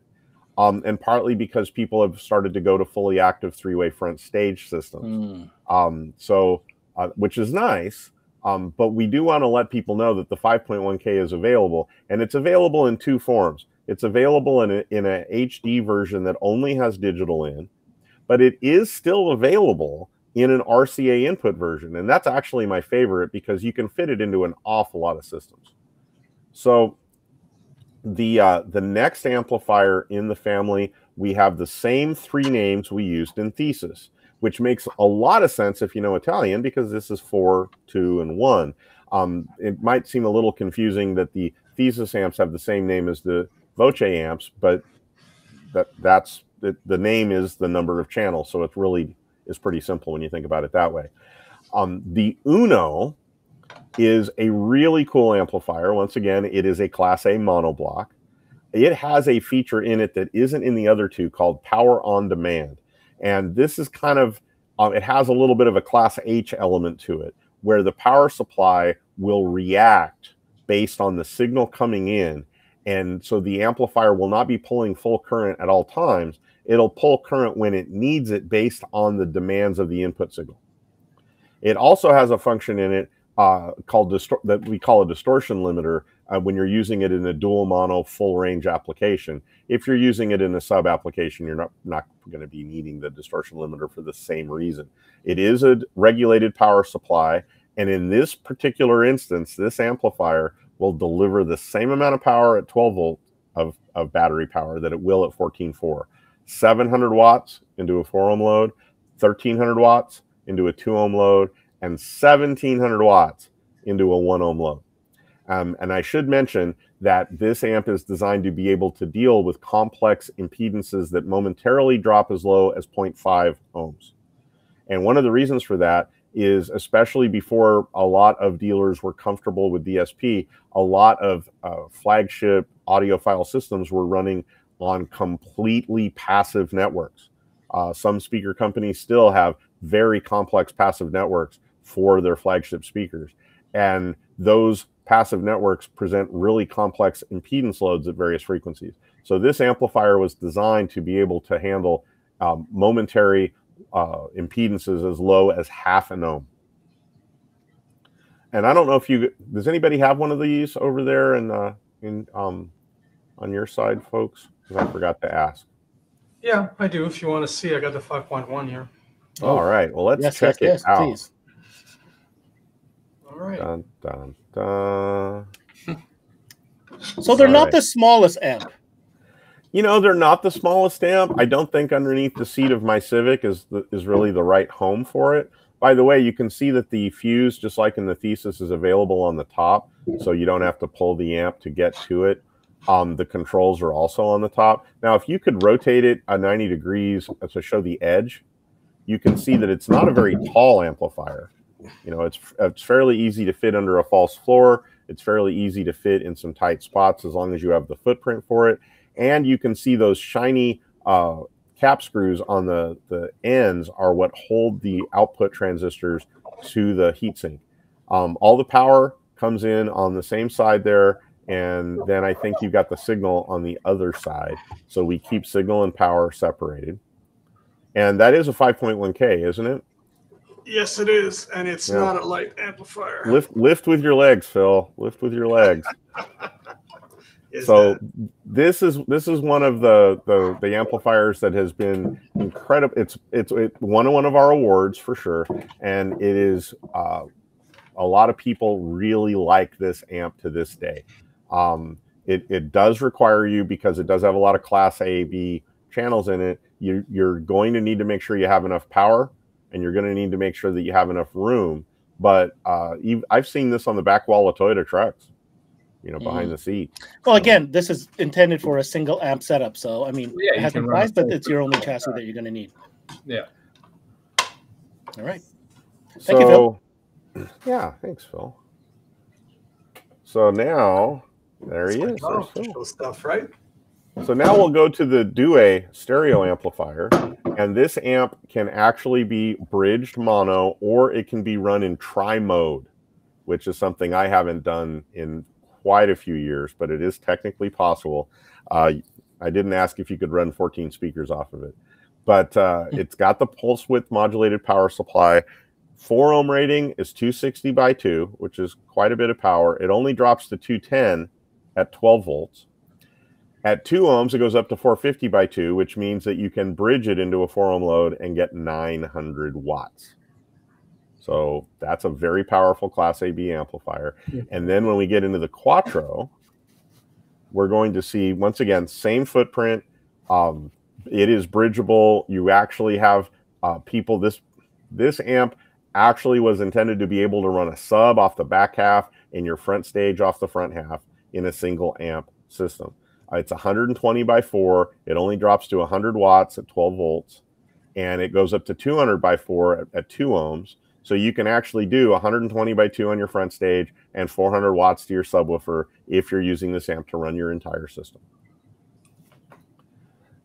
um, and partly because people have started to go to fully active three-way front stage systems. Mm. Um, so, uh, which is nice. Um, but we do want to let people know that the 5.1K is available, and it's available in two forms. It's available in a, in a HD version that only has digital in, but it is still available in an RCA input version, and that's actually my favorite because you can fit it into an awful lot of systems. So, the uh, the next amplifier in the family, we have the same three names we used in Thesis which makes a lot of sense if you know Italian because this is four, two, and one. Um, it might seem a little confusing that the thesis amps have the same name as the Voce amps, but that that's the, the name is the number of channels, so it really is pretty simple when you think about it that way. Um, the Uno is a really cool amplifier. Once again, it is a Class A monoblock. It has a feature in it that isn't in the other two called Power on Demand and this is kind of um, it has a little bit of a class h element to it where the power supply will react based on the signal coming in. And so the amplifier will not be pulling full current at all times. It'll pull current when it needs it based on the demands of the input signal. It also has a function in it uh, called that we call a distortion limiter uh, when you're using it in a dual mono full range application. If you're using it in a sub application, you're not not going to be needing the distortion limiter for the same reason. It is a regulated power supply, and in this particular instance, this amplifier will deliver the same amount of power at 12 volt of, of battery power that it will at 14.4. 700 watts into a 4 ohm load, 1300 watts into a 2 ohm load, and 1700 watts into a 1 ohm load. Um, and I should mention that this amp is designed to be able to deal with complex impedances that momentarily drop as low as 0.5 ohms. And one of the reasons for that is, especially before a lot of dealers were comfortable with DSP, a lot of uh, flagship audiophile systems were running on completely passive networks. Uh, some speaker companies still have very complex passive networks for their flagship speakers. And those passive networks present really complex impedance loads at various frequencies. So this amplifier was designed to be able to handle um, momentary uh, impedances as low as half an ohm. And I don't know if you does anybody have one of these over there and uh, in um, on your side, folks? Because I forgot to ask. Yeah, I do. If you want to see, I got the 5.1 here. All right, well let's yes, check yes, it yes, out. please. All right. Dun, dun, dun. So they're All not right. the smallest amp. You know, they're not the smallest amp. I don't think underneath the seat of my Civic is the, is really the right home for it. By the way, you can see that the fuse, just like in the Thesis, is available on the top, so you don't have to pull the amp to get to it. Um, the controls are also on the top. Now, if you could rotate it a 90 degrees to show the edge, you can see that it's not a very tall amplifier. You know, it's it's fairly easy to fit under a false floor. It's fairly easy to fit in some tight spots as long as you have the footprint for it. And you can see those shiny uh, cap screws on the, the ends are what hold the output transistors to the heatsink. Um, all the power comes in on the same side there. And then I think you've got the signal on the other side. So we keep signal and power separated. And that is a 5.1K, isn't it? Yes, it is, and it's Yeah. not a light amplifier. Lift lift with your legs, Phil. Lift with your legs. So that- this is this is one of the, the the amplifiers that has been incredible. It's it's it won one of our awards for sure, and it is uh, A lot of people really like this amp to this day. Um, it, it does require you because it does have a lot of class A, B channels in it. You, you're going to need to make sure you have enough power and you're going to need to make sure that you have enough room. But uh, I've seen this on the back wall of Toyota trucks, you know, behind mm. the seat. Well, so. again, this is intended for a single amp setup. So, I mean, yeah, it has a price, but it's your only chassis that you're going to need. Yeah. All right. Thank so, you, Phil. Yeah, thanks, Phil. So now, there he is. Stuff, right? So now we'll go to the Due stereo amplifier, and this amp can actually be bridged mono, or it can be run in tri mode, which is something I haven't done in quite a few years, but it is technically possible. Uh, I didn't ask if you could run 14 speakers off of it, but uh, it's got the pulse width modulated power supply. Four ohm rating is 260 by 2, which is quite a bit of power. It only drops to 210 at 12 volts at two ohms, it goes up to 450 by two, which means that you can bridge it into a four ohm load and get 900 watts. So that's a very powerful Class AB amplifier. Yeah. And then when we get into the Quattro, we're going to see once again same footprint. Um, it is bridgeable. You actually have uh, people. This this amp actually was intended to be able to run a sub off the back half and your front stage off the front half in a single amp system. It's 120 by 4. It only drops to 100 watts at 12 volts, and it goes up to 200 by 4 at, at 2 ohms. So you can actually do 120 by 2 on your front stage and 400 watts to your subwoofer if you're using this amp to run your entire system.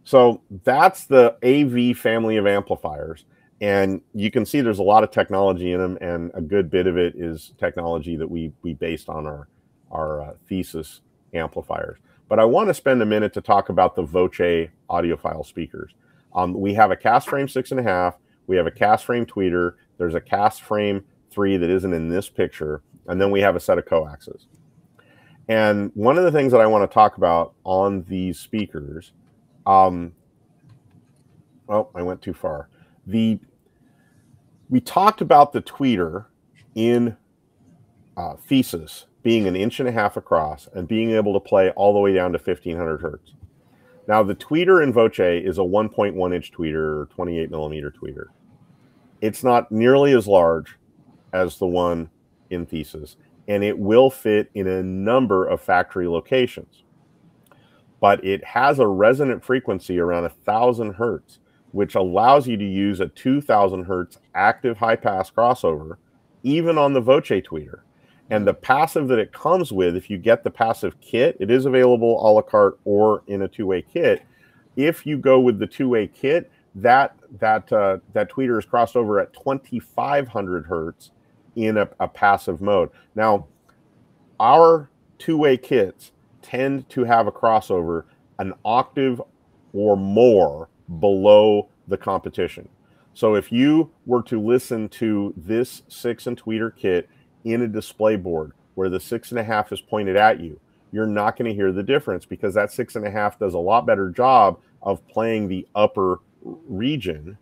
So that's the AV family of amplifiers. And you can see there's a lot of technology in them, and a good bit of it is technology that we, we based on our, our uh, thesis amplifiers. But I want to spend a minute to talk about the Voce audiophile speakers. Um, we have a cast frame six and a half. We have a cast frame tweeter. There's a cast frame three that isn't in this picture. And then we have a set of coaxes. And one of the things that I want to talk about on these speakers, um, oh, I went too far. The we talked about the tweeter in uh, thesis being an inch and a half across and being able to play all the way down to 1500 hertz. Now, the tweeter in Voce is a 1.1 inch tweeter or 28 millimeter tweeter. It's not nearly as large as the one in Thesis, and it will fit in a number of factory locations. But it has a resonant frequency around 1000 hertz, which allows you to use a 2000 hertz active high pass crossover even on the Voce tweeter. And the passive that it comes with, if you get the passive kit, it is available a la carte or in a two-way kit. If you go with the two-way kit, that that uh, that tweeter is crossed over at 2,500 hertz in a, a passive mode. Now, our two-way kits tend to have a crossover an octave or more below the competition. So if you were to listen to this six and tweeter kit in a display board where the six and a half is pointed at you, you're not going to hear the difference because that six and a half does a lot better job of playing the upper region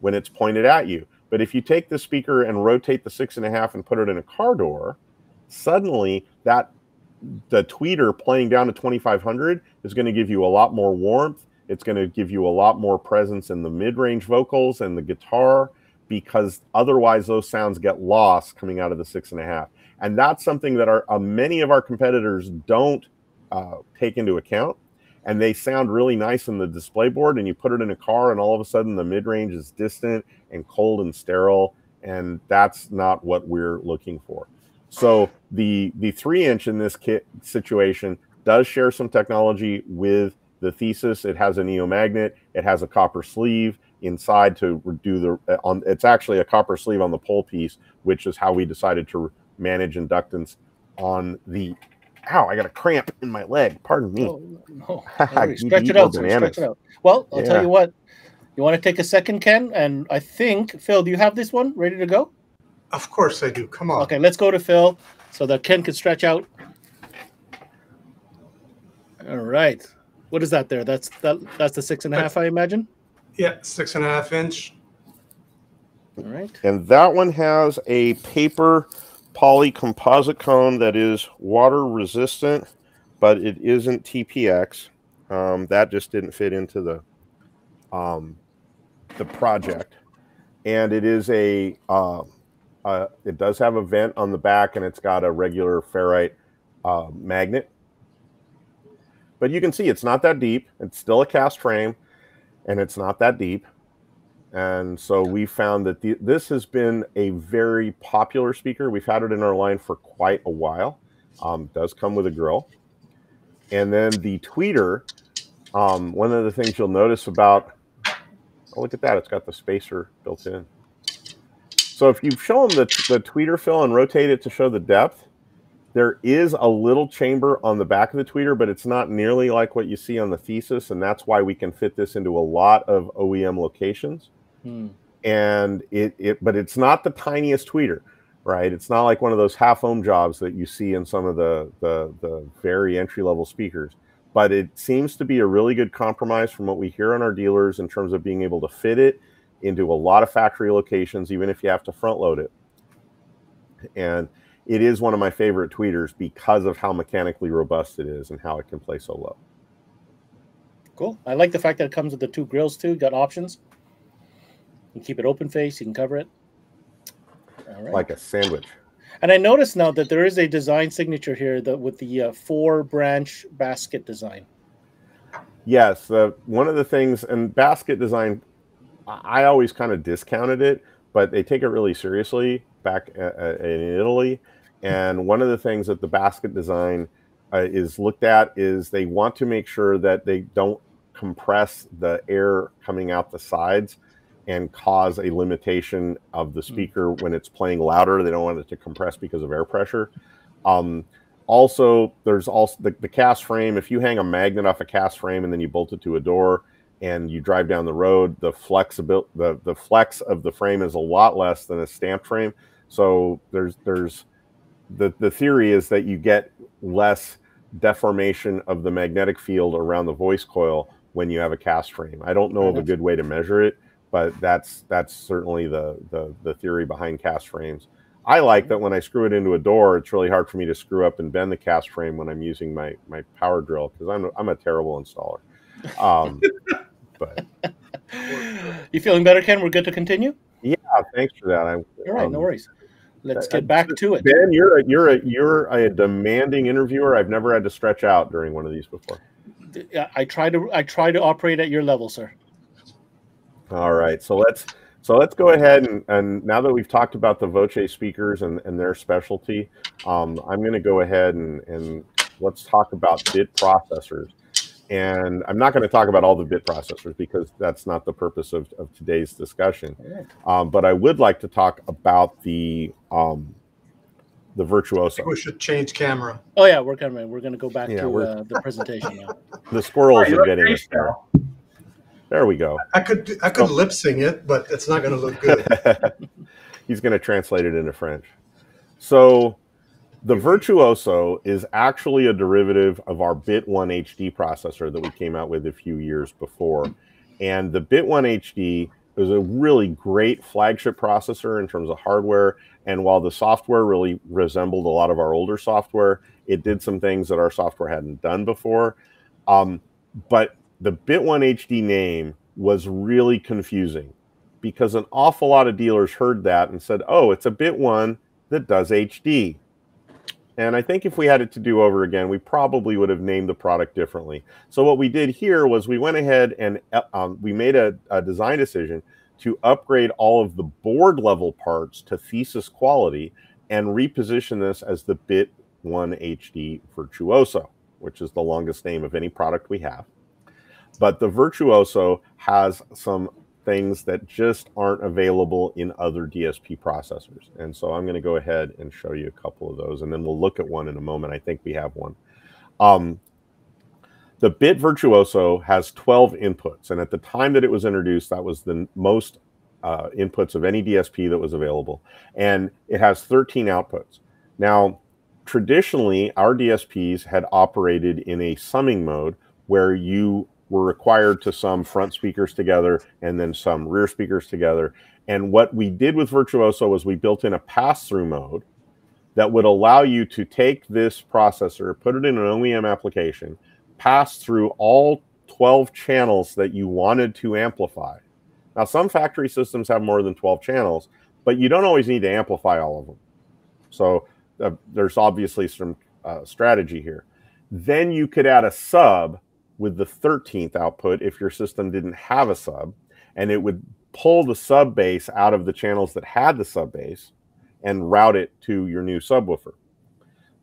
when it's pointed at you. But if you take the speaker and rotate the six and a half and put it in a car door, suddenly that the tweeter playing down to 2500 is going to give you a lot more warmth. It's going to give you a lot more presence in the mid range vocals and the guitar because otherwise those sounds get lost coming out of the six and a half. And that's something that our uh, many of our competitors don't uh, take into account. And they sound really nice in the display board. And you put it in a car, and all of a sudden the mid range is distant and cold and sterile. And that's not what we're looking for. So the the three inch in this kit situation does share some technology with the thesis. It has a neo magnet. It has a copper sleeve inside to do the uh, on it's actually a copper sleeve on the pole piece which is how we decided to manage inductance on the ow i got a cramp in my leg. Pardon me. Oh, no. stretch, it out, stretch it out. Well i'll yeah. tell you what. You want to take a second ken? And i think phil do you have this one ready to go? Of course i do. Come on. Okay let's go to phil so that ken can stretch out. All right. What is that there? That's that that's the six and a half i imagine yeah, six and a half inch. All right. And that one has a paper poly composite cone that is water resistant, but it isn't TPX. Um, that just didn't fit into the um, the project, and it is a uh, uh, it does have a vent on the back, and it's got a regular ferrite uh, magnet. But you can see it's not that deep. It's still a cast frame, and it's not that deep. And so we found that the, this has been a very popular speaker. We've had it in our line for quite a while. Um, does come with a grill. And then the tweeter, um, one of the things you'll notice about, oh, look at that, it's got the spacer built in. So if you show them the, the tweeter Phil and rotate it to show the depth, there is a little chamber on the back of the tweeter, but it's not nearly like what you see on the Thesis, and that's why we can fit this into a lot of OEM locations. Hmm. And it, it, but it's not the tiniest tweeter, right? It's not like one of those half ohm jobs that you see in some of the the, the very entry level speakers. But it seems to be a really good compromise from what we hear on our dealers in terms of being able to fit it into a lot of factory locations, even if you have to front load it. And it is one of my favorite tweeters because of how mechanically robust it is and how it can play so low. Cool. I like the fact that it comes with the two grills too. Got options. You can keep it open face. You can cover it. All right. Like a sandwich. And I noticed now that there is a design signature here that with the uh, four branch basket design. Yes, the one of the things and basket design, I always kind of discounted it, but they take it really seriously back uh, uh, in Italy. And one of the things that the basket design uh, is looked at is they want to make sure that they don't compress the air coming out the sides and cause a limitation of the hmm. speaker when it's playing louder. They don't want it to compress because of air pressure. Um, also, there's also the, the cast frame. If you hang a magnet off a cast frame and then you bolt it to a door and you drive down the road, the flexibility, the, the flex of the frame is a lot less than a stamped frame. So there's there's the the theory is that you get less deformation of the magnetic field around the voice coil when you have a cast frame. I don't know of a good way to measure it, but that's that's certainly the the, the theory behind cast frames. I like that when I screw it into a door, it's really hard for me to screw up and bend the cast frame when I'm using my my power drill because I'm I'm a terrible installer. Um, but you feeling better, Ken? We're good to continue. Yeah, thanks for that. I'm, All right, um, no worries. Let's get back to it. Ben, you're a, you're a you're a demanding interviewer. I've never had to stretch out during one of these before. I try to I try to operate at your level, sir. All right, so let's so let's go ahead and, and now that we've talked about the Voce speakers and, and their specialty, um, I'm going to go ahead and, and let's talk about bit processors. And I'm not going to talk about all the bit processors because that's not the purpose of, of today's discussion. Um, but I would like to talk about the um, the virtuoso. we should change camera. Oh yeah, we're coming. We're going to go back yeah, to uh, the presentation now. The squirrels are getting us there. There we go. I could I could oh. lip sing it, but it's not going to look good. He's going to translate it into French. So the Virtuoso is actually a derivative of our Bit 1 HD processor that we came out with a few years before. And the Bit 1 HD is a really great flagship processor in terms of hardware. And while the software really resembled a lot of our older software, it did some things that our software hadn't done before. Um, but the Bit 1 HD name was really confusing because an awful lot of dealers heard that and said, oh, it's a Bit 1 that does HD. And I think if we had it to do over again, we probably would have named the product differently. So what we did here was we went ahead and uh, um, we made a, a design decision to upgrade all of the board level parts to thesis quality and reposition this as the Bit 1 HD Virtuoso, which is the longest name of any product we have. But the Virtuoso has some things that just aren't available in other DSP processors. And so I'm going to go ahead and show you a couple of those, and then we'll look at one in a moment. I think we have one. Um, the Bit Virtuoso has 12 inputs, and at the time that it was introduced, that was the most uh, inputs of any DSP that was available, and it has 13 outputs. Now, traditionally, our DSPs had operated in a summing mode where you were required to sum front speakers together and then some rear speakers together. And what we did with Virtuoso was we built in a pass through mode that would allow you to take this processor, put it in an OEM application, pass through all 12 channels that you wanted to amplify. Now, some factory systems have more than 12 channels, but you don't always need to amplify all of them. So uh, there's obviously some uh, strategy here. Then you could add a sub with the 13th output if your system didn't have a sub, and it would pull the sub bass out of the channels that had the sub bass and route it to your new subwoofer.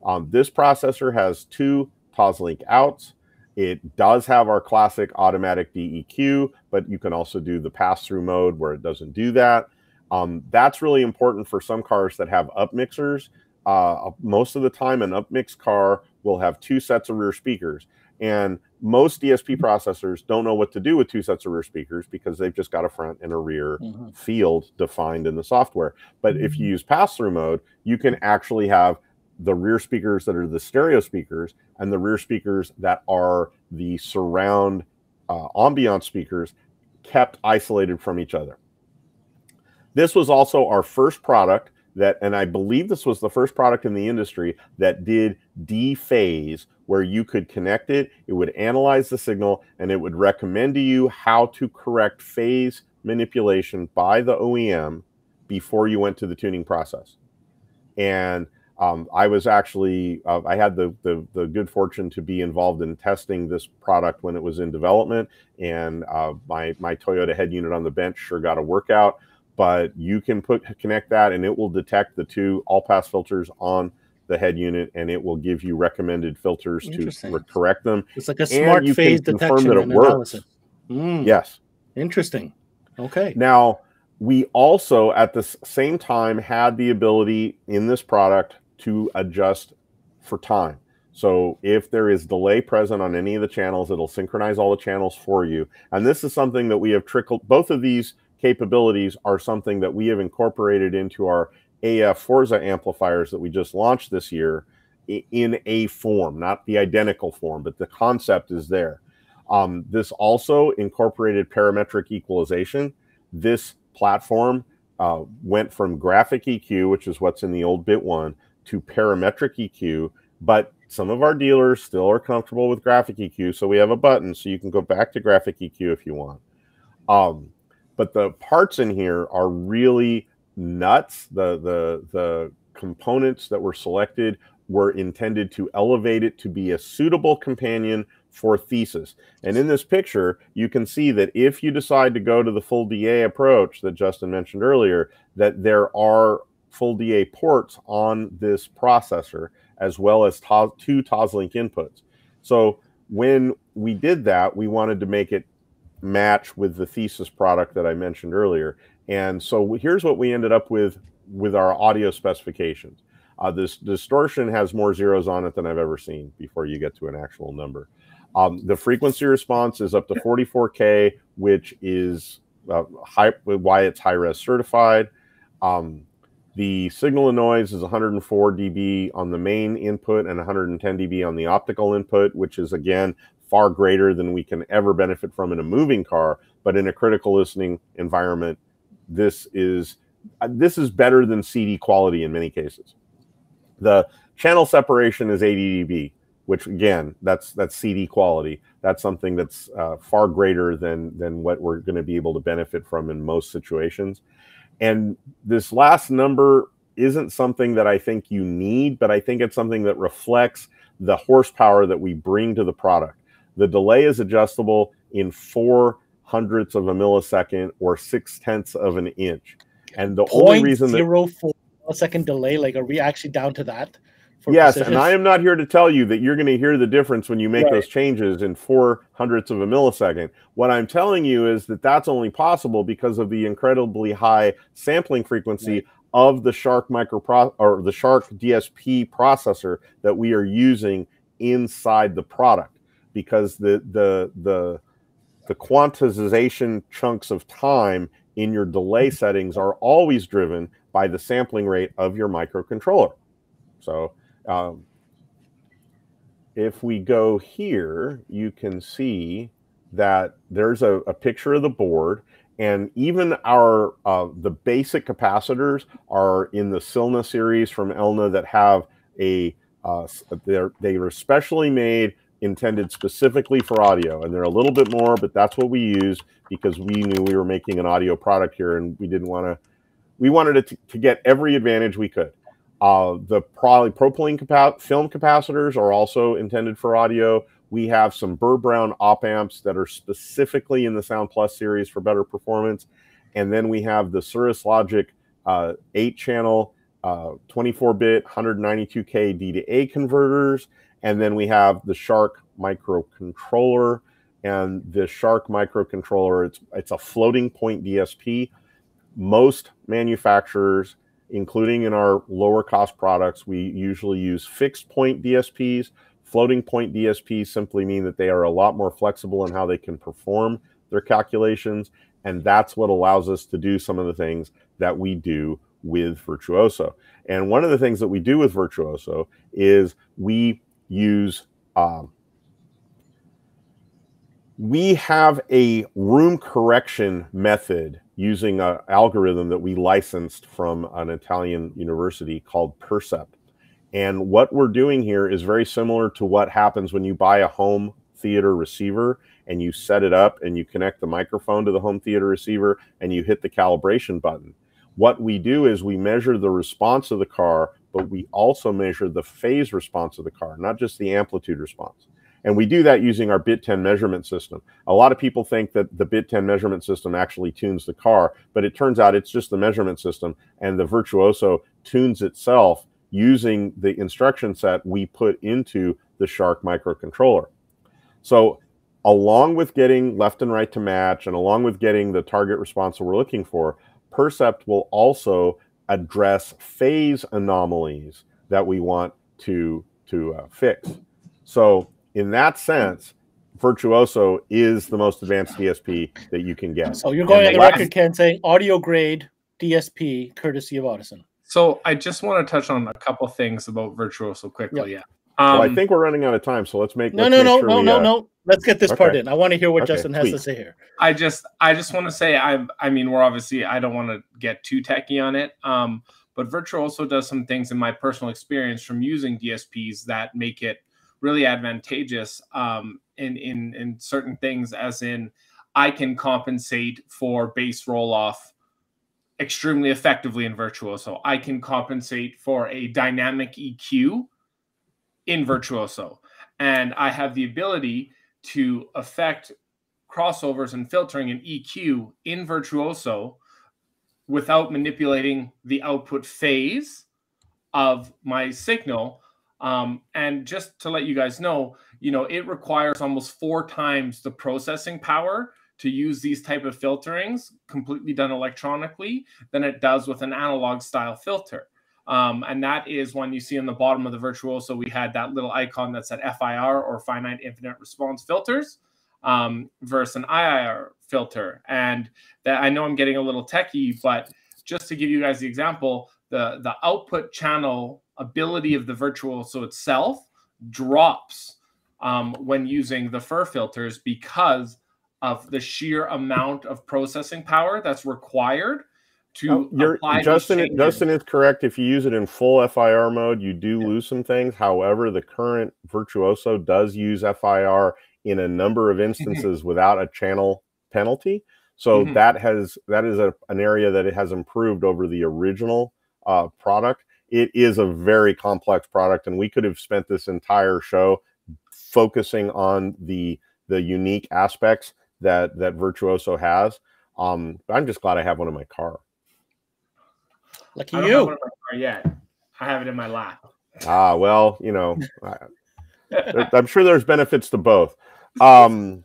Um, this processor has two Toslink outs. It does have our classic automatic DEQ, but you can also do the pass-through mode where it doesn't do that. Um, that's really important for some cars that have up mixers. Uh, most of the time, an upmix car will have two sets of rear speakers. And most DSP processors don't know what to do with two sets of rear speakers because they've just got a front and a rear mm-hmm. field defined in the software. But mm-hmm. if you use pass through mode, you can actually have the rear speakers that are the stereo speakers and the rear speakers that are the surround uh, ambient speakers kept isolated from each other. This was also our first product that, and I believe this was the first product in the industry that did dephase, where you could connect it, it would analyze the signal, and it would recommend to you how to correct phase manipulation by the OEM before you went to the tuning process. And um, I was actually, uh, I had the, the, the good fortune to be involved in testing this product when it was in development, and uh, my my Toyota head unit on the bench sure got a workout but you can put connect that and it will detect the two all pass filters on the head unit and it will give you recommended filters to correct them. It's like a smart phase detection that it works. Mm, yes. Interesting. Okay. Now, we also at the same time had the ability in this product to adjust for time. So if there is delay present on any of the channels, it'll synchronize all the channels for you. And this is something that we have trickled both of these capabilities are something that we have incorporated into our AF Forza amplifiers that we just launched this year in a form, not the identical form, but the concept is there. Um, this also incorporated parametric equalization. This platform uh, went from graphic EQ, which is what's in the old bit one, to parametric EQ, but some of our dealers still are comfortable with graphic EQ, so we have a button so you can go back to graphic EQ if you want. Um, but the parts in here are really nuts. The the the components that were selected were intended to elevate it to be a suitable companion for thesis. And in this picture, you can see that if you decide to go to the full DA approach that Justin mentioned earlier, that there are full DA ports on this processor, as well as to two Toslink inputs. So when we did that, we wanted to make it match with the thesis product that I mentioned earlier. And so here's what we ended up with with our audio specifications. Uh, this distortion has more zeros on it than I've ever seen before you get to an actual number. Um, the frequency response is up to 44K, which is uh, high, why it's high res certified. Um, the signal to noise is 104 dB on the main input and 110 dB on the optical input, which is again far greater than we can ever benefit from in a moving car. But in a critical listening environment, this is uh, this is better than CD quality in many cases. The channel separation is 80 dB, which again, that's that's CD quality. That's something that's uh, far greater than than what we're going to be able to benefit from in most situations. And this last number isn't something that I think you need, but I think it's something that reflects the horsepower that we bring to the product. The delay is adjustable in four hundredths of a millisecond or six tenths of an inch. And the Point only reason that zero four millisecond delay, like, are we actually down to that? Yes, precision? and I am not here to tell you that you're going to hear the difference when you make right. those changes in four hundredths of a millisecond. What I'm telling you is that that's only possible because of the incredibly high sampling frequency right. of the SHARC micro or the SHARC DSP processor that we are using inside the product because the the the the quantization chunks of time in your delay mm-hmm. settings are always driven by the sampling rate of your microcontroller. So um, if we go here, you can see that there's a, a, picture of the board and even our uh, the basic capacitors are in the Silmic series from Elna that have a uh, they're they are specially made intended specifically for audio and they're a little bit more but that's what we use because we knew we were making an audio product here and we didn't want to we wanted to, to, get every advantage we could uh, the propylene capa- film capacitors are also intended for audio we have some Burr Brown op amps that are specifically in the Sound Plus series for better performance. And then we have the Cirrus Logic uh, 8 channel, uh, 24 bit, 192K D to A converters. And then we have the SHARC microcontroller. And the SHARC microcontroller, it's, it's a floating point DSP. Most manufacturers, including in our lower cost products, we usually use fixed point DSPs Floating point DSPs simply mean that they are a lot more flexible in how they can perform their calculations. And that's what allows us to do some of the things that we do with Virtuoso. And one of the things that we do with Virtuoso is we use, um, we have a room correction method using an algorithm that we licensed from an Italian university called Percept. And what we're doing here is very similar to what happens when you buy a home theater receiver and you set it up and you connect the microphone to the home theater receiver and you hit the calibration button. What we do is we measure the response of the car, but we also measure the phase response of the car, not just the amplitude response. And we do that using our bit Tune measurement system. A lot of people think that the bit Tune measurement system actually tunes the car, but it turns out it's just the measurement system and the Virtuoso tunes itself using the instruction set we put into the SHARC microcontroller. So along with getting left and right to match and along with getting the target response that we're looking for, Percept will also address phase anomalies that we want to, to uh, fix. So in that sense, Virtuoso is the most advanced DSP that you can get. So you're going and on the record, Ken, saying audio grade DSP courtesy of Audison. So I just want to touch on a couple things about Virtuoso quickly. Yep. Yeah. Um, well, I think we're running out of time, so let's make no, let's no, make no, sure no, we, no, uh, no. Let's get this okay. part in. I want to hear what okay, Justin has to say here. I just, I just want to say, I, I mean, we're obviously, I don't want to get too techy on it, um, but Virtuoso does some things in my personal experience from using DSPs that make it really advantageous um, in in in certain things, as in I can compensate for bass roll off extremely effectively in Virtuoso. I can compensate for a dynamic EQ in Virtuoso. And I have the ability to affect crossovers and filtering and EQ in Virtuoso without manipulating the output phase of my signal. Um, and just to let you guys know, you know, it requires almost four times the processing power to use these type of filterings completely done electronically than it does with an analog style filter. Um, and that is when you see on the bottom of the Virtuoso, we had that little icon that said FIR or finite infinite response filters um, versus an IIR filter. And that I know I'm getting a little techy, but just to give you guys the example, the, the output channel ability of the Virtuoso itself drops um, when using the FIR filters because of the sheer amount of processing power that's required to oh, Justin. Justin is correct. If you use it in full FIR mode, you do yeah. lose some things. However, the current Virtuoso does use FIR in a number of mm-hmm. instances without a channel penalty. So mm-hmm. that has that is a, an area that it has improved over the original uh, product. It is a very complex product, and we could have spent this entire show focusing on the the unique aspects that that Virtuoso has. Um, I'm just glad I have one in my car. Lucky you. Have one in my car yet. I have it in my lap. Ah, well, you know, I, I'm sure there's benefits to both. Um,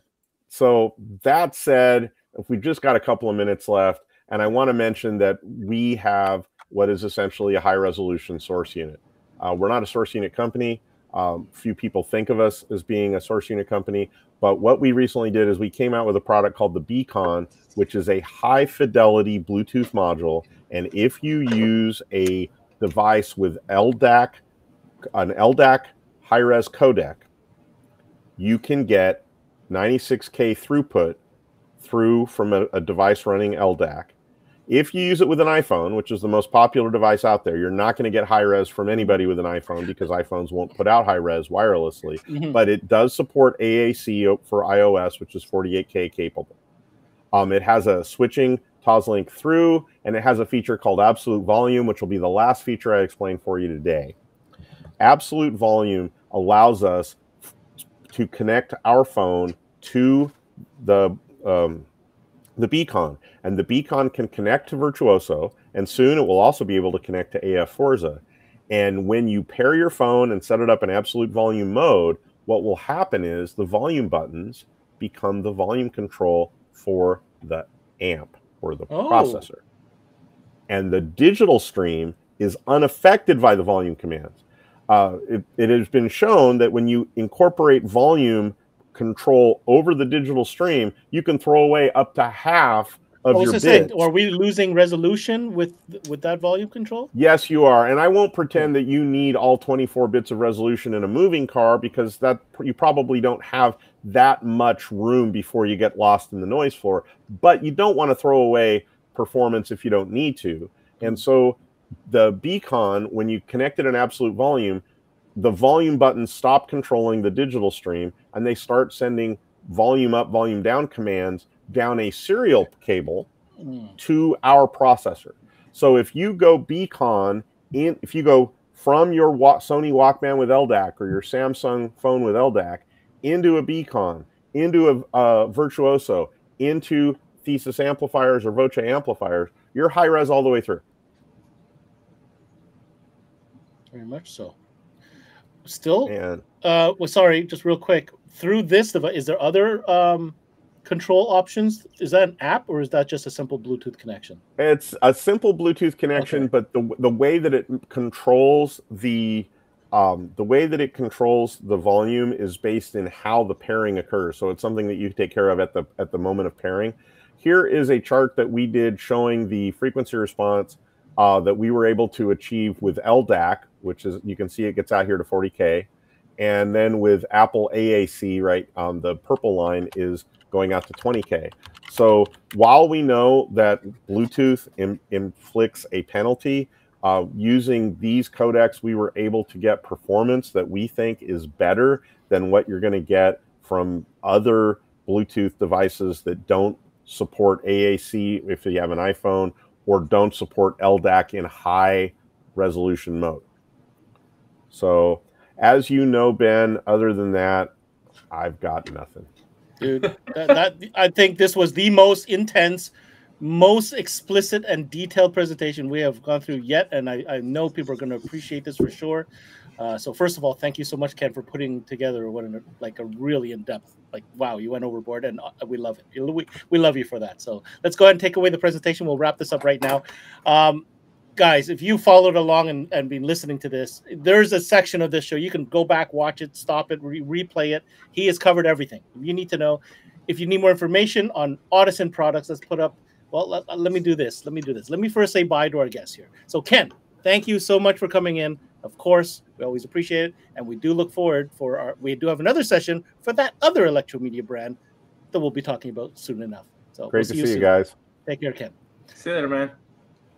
so that said, if we just got a couple of minutes left, and I want to mention that we have what is essentially a high resolution source unit. Uh, we're not a source unit company. Um, few people think of us as being a source unit company, but what we recently did is we came out with a product called the Beacon, which is a high fidelity Bluetooth module. And if you use a device with LDAC, an LDAC high res codec, you can get 96K throughput through from a, a device running LDAC. If you use it with an iPhone, which is the most popular device out there, you're not going to get high res from anybody with an iPhone because iPhones won't put out high res wirelessly. Mhm. But it does support AAC for iOS, which is 48K capable. Um, it has a switching Toslink through, and it has a feature called absolute volume, which will be the last feature I explain for you today. Absolute volume allows us to connect our phone to the um, the beacon, and the beacon can connect to Virtuoso, and soon it will also be able to connect to AF Forza. And when you pair your phone and set it up in absolute volume mode, what will happen is the volume buttons become the volume control for the amp or the Oh. processor. And the digital stream is unaffected by the volume commands. Uh, it, it has been shown that when you incorporate volume control over the digital stream, you can throw away up to half of your just saying, bits. are we losing resolution with with that volume control? Yes, you are, and I won't pretend that you need all 24 bits of resolution in a moving car because that you probably don't have that much room before you get lost in the noise floor. But you don't want to throw away performance if you don't need to, and so the beacon when you connect it in absolute volume, the volume buttons stop controlling the digital stream and they start sending volume up, volume down commands down a serial cable Mm. to our processor. So if you go Beacon in, if you go from your Sony Walkman with LDAC or your Samsung phone with LDAC into a Beacon, into a uh, Virtuoso, into Thesis amplifiers or Voce amplifiers, you're high res all the way through. Very much so. Still, And uh, well, sorry, just real quick. Through this device, is there other um, control options? Is that an app or is that just a simple Bluetooth connection? It's a simple Bluetooth connection, Okay. but the the way that it controls the um, the way that it controls the volume is based in how the pairing occurs. So it's something that you take care of at the at the moment of pairing. Here is a chart that we did showing the frequency response uh, that we were able to achieve with LDAC, which is you can see it gets out here to 40k, and then with Apple AAC, right, um, the purple line is going out to 20k. So while we know that Bluetooth in, inflicts a penalty, uh, using these codecs, we were able to get performance that we think is better than what you're going to get from other Bluetooth devices that don't support AAC if you have an iPhone or don't support LDAC in high resolution mode. So, as you know, Ben, other than that, I've got nothing. Dude, that, that I think this was the most intense, most explicit and detailed presentation we have gone through yet, and I, I know people are going to appreciate this for sure. Uh, so first of all, thank you so much, Ken, for putting together what an, like a really in depth. Like, wow, you went overboard, and uh, we love it. We, we love you for that. So let's go ahead and take away the presentation. We'll wrap this up right now. Um, guys, if you followed along and, and been listening to this, there's a section of this show. You can go back, watch it, stop it, re- replay it. He has covered everything you need to know. If you need more information on Audison products, let's put up. Well, let, let me do this. Let me do this. Let me first say bye to our guests here. So, Ken, thank you so much for coming in. Of course, we always appreciate it, and we do look forward for our. We do have another session for that other Elettromedia brand that we'll be talking about soon enough. So, Great we'll to see you soon. guys. Take care, Ken. See you later, man.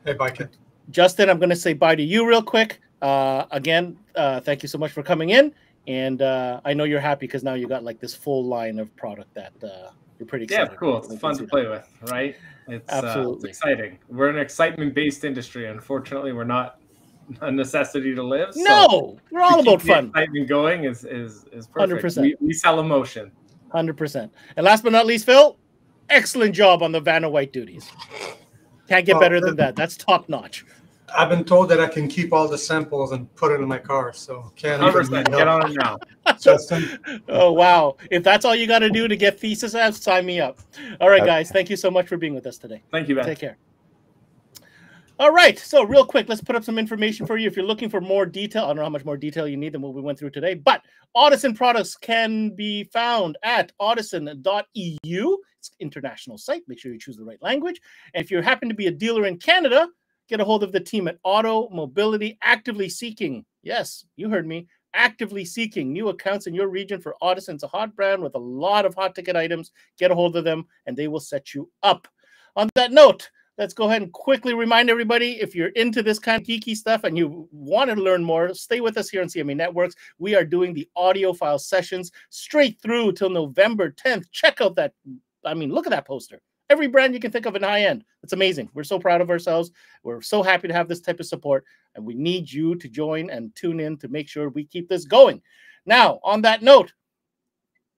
Hey, bye, Ken. Justin, I'm going to say bye to you real quick. Uh, again, uh, thank you so much for coming in. And uh, I know you're happy because now you got like this full line of product that uh, you're pretty Yeah, excited. cool. about. We It's fun see to that. play with, right? It's, uh, Absolutely. it's exciting. We're an excitement-based industry. Unfortunately, we're not a necessity to live. so No, we're all about fun. Excitement going is is is perfect. 100%. We, we sell emotion. 100%. And last but not least, Phil, excellent job on the Vanna White duties. Can't get Oh, better than that. That's top notch. I've been told that I can keep all the samples and put it in my car, so can't even. Get on it now. Justin. Oh, wow. If that's all you got to do to get thesis apps, sign me up. All right, guys. Thank you so much for being with us today. Thank you, Ben. Take care. All right. So, real quick, let's put up some information for you. If you're looking for more detail, I don't know how much more detail you need than what we went through today, but Audison products can be found at audison.eu. It's an international site. Make sure you choose the right language. And if you happen to be a dealer in Canada, get a hold of the team at Auto Mobility, actively seeking, yes, you heard me, actively seeking new accounts in your region for Audison, it's a hot brand with a lot of hot ticket items. Get a hold of them and they will set you up. On that note, let's go ahead and quickly remind everybody if you're into this kind of geeky stuff and you want to learn more, stay with us here on CMA Networks. We are doing the audiophile sessions straight through till November 10th. Check out that. I mean, look at that poster. Every brand you can think of in high end. It's amazing. We're so proud of ourselves. We're so happy to have this type of support, and we need you to join and tune in to make sure we keep this going. Now, on that note,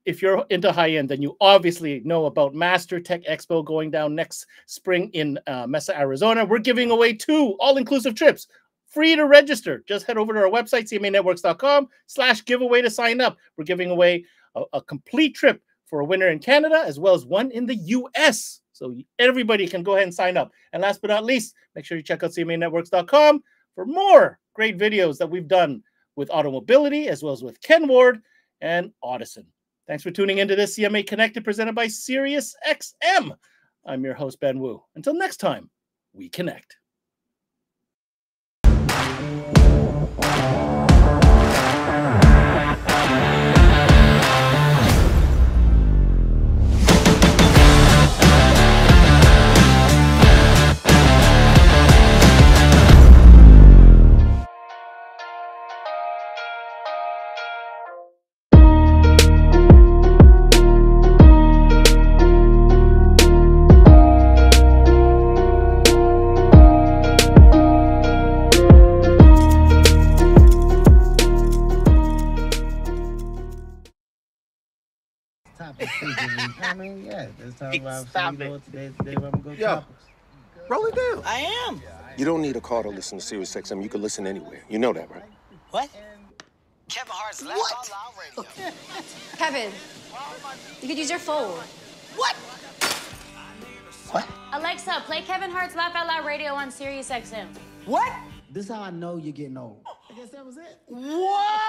if you're into high end, then you obviously know about Master Tech Expo going down next spring in uh, Mesa, Arizona. We're giving away two all-inclusive trips, free to register. Just head over to our website, cmanetworks.com slash giveaway to sign up. We're giving away a, a complete trip for a winner in Canada as well as one in the US. So everybody can go ahead and sign up. And last but not least, make sure you check out cmanetworks.com for more great videos that we've done with automobility as well as with Ken Ward and Audison. Thanks for tuning into this CMA Connected presented by SiriusXM. I'm your host, Ben Wu. Until next time, we connect. Mean, yeah, let's talk about Stop you know, it. today, today we're gonna go Yo. topics. Roll it down. I am. You don't need a car to listen to Sirius XM. You can listen anywhere. You know that, right? What? Kevin Hart's Laugh Out Loud Radio. Kevin, you could use your phone. What? What? Alexa, play Kevin Hart's Laugh Out Loud Radio on Sirius XM. What? This is how I know you're getting old. I guess that was it. What?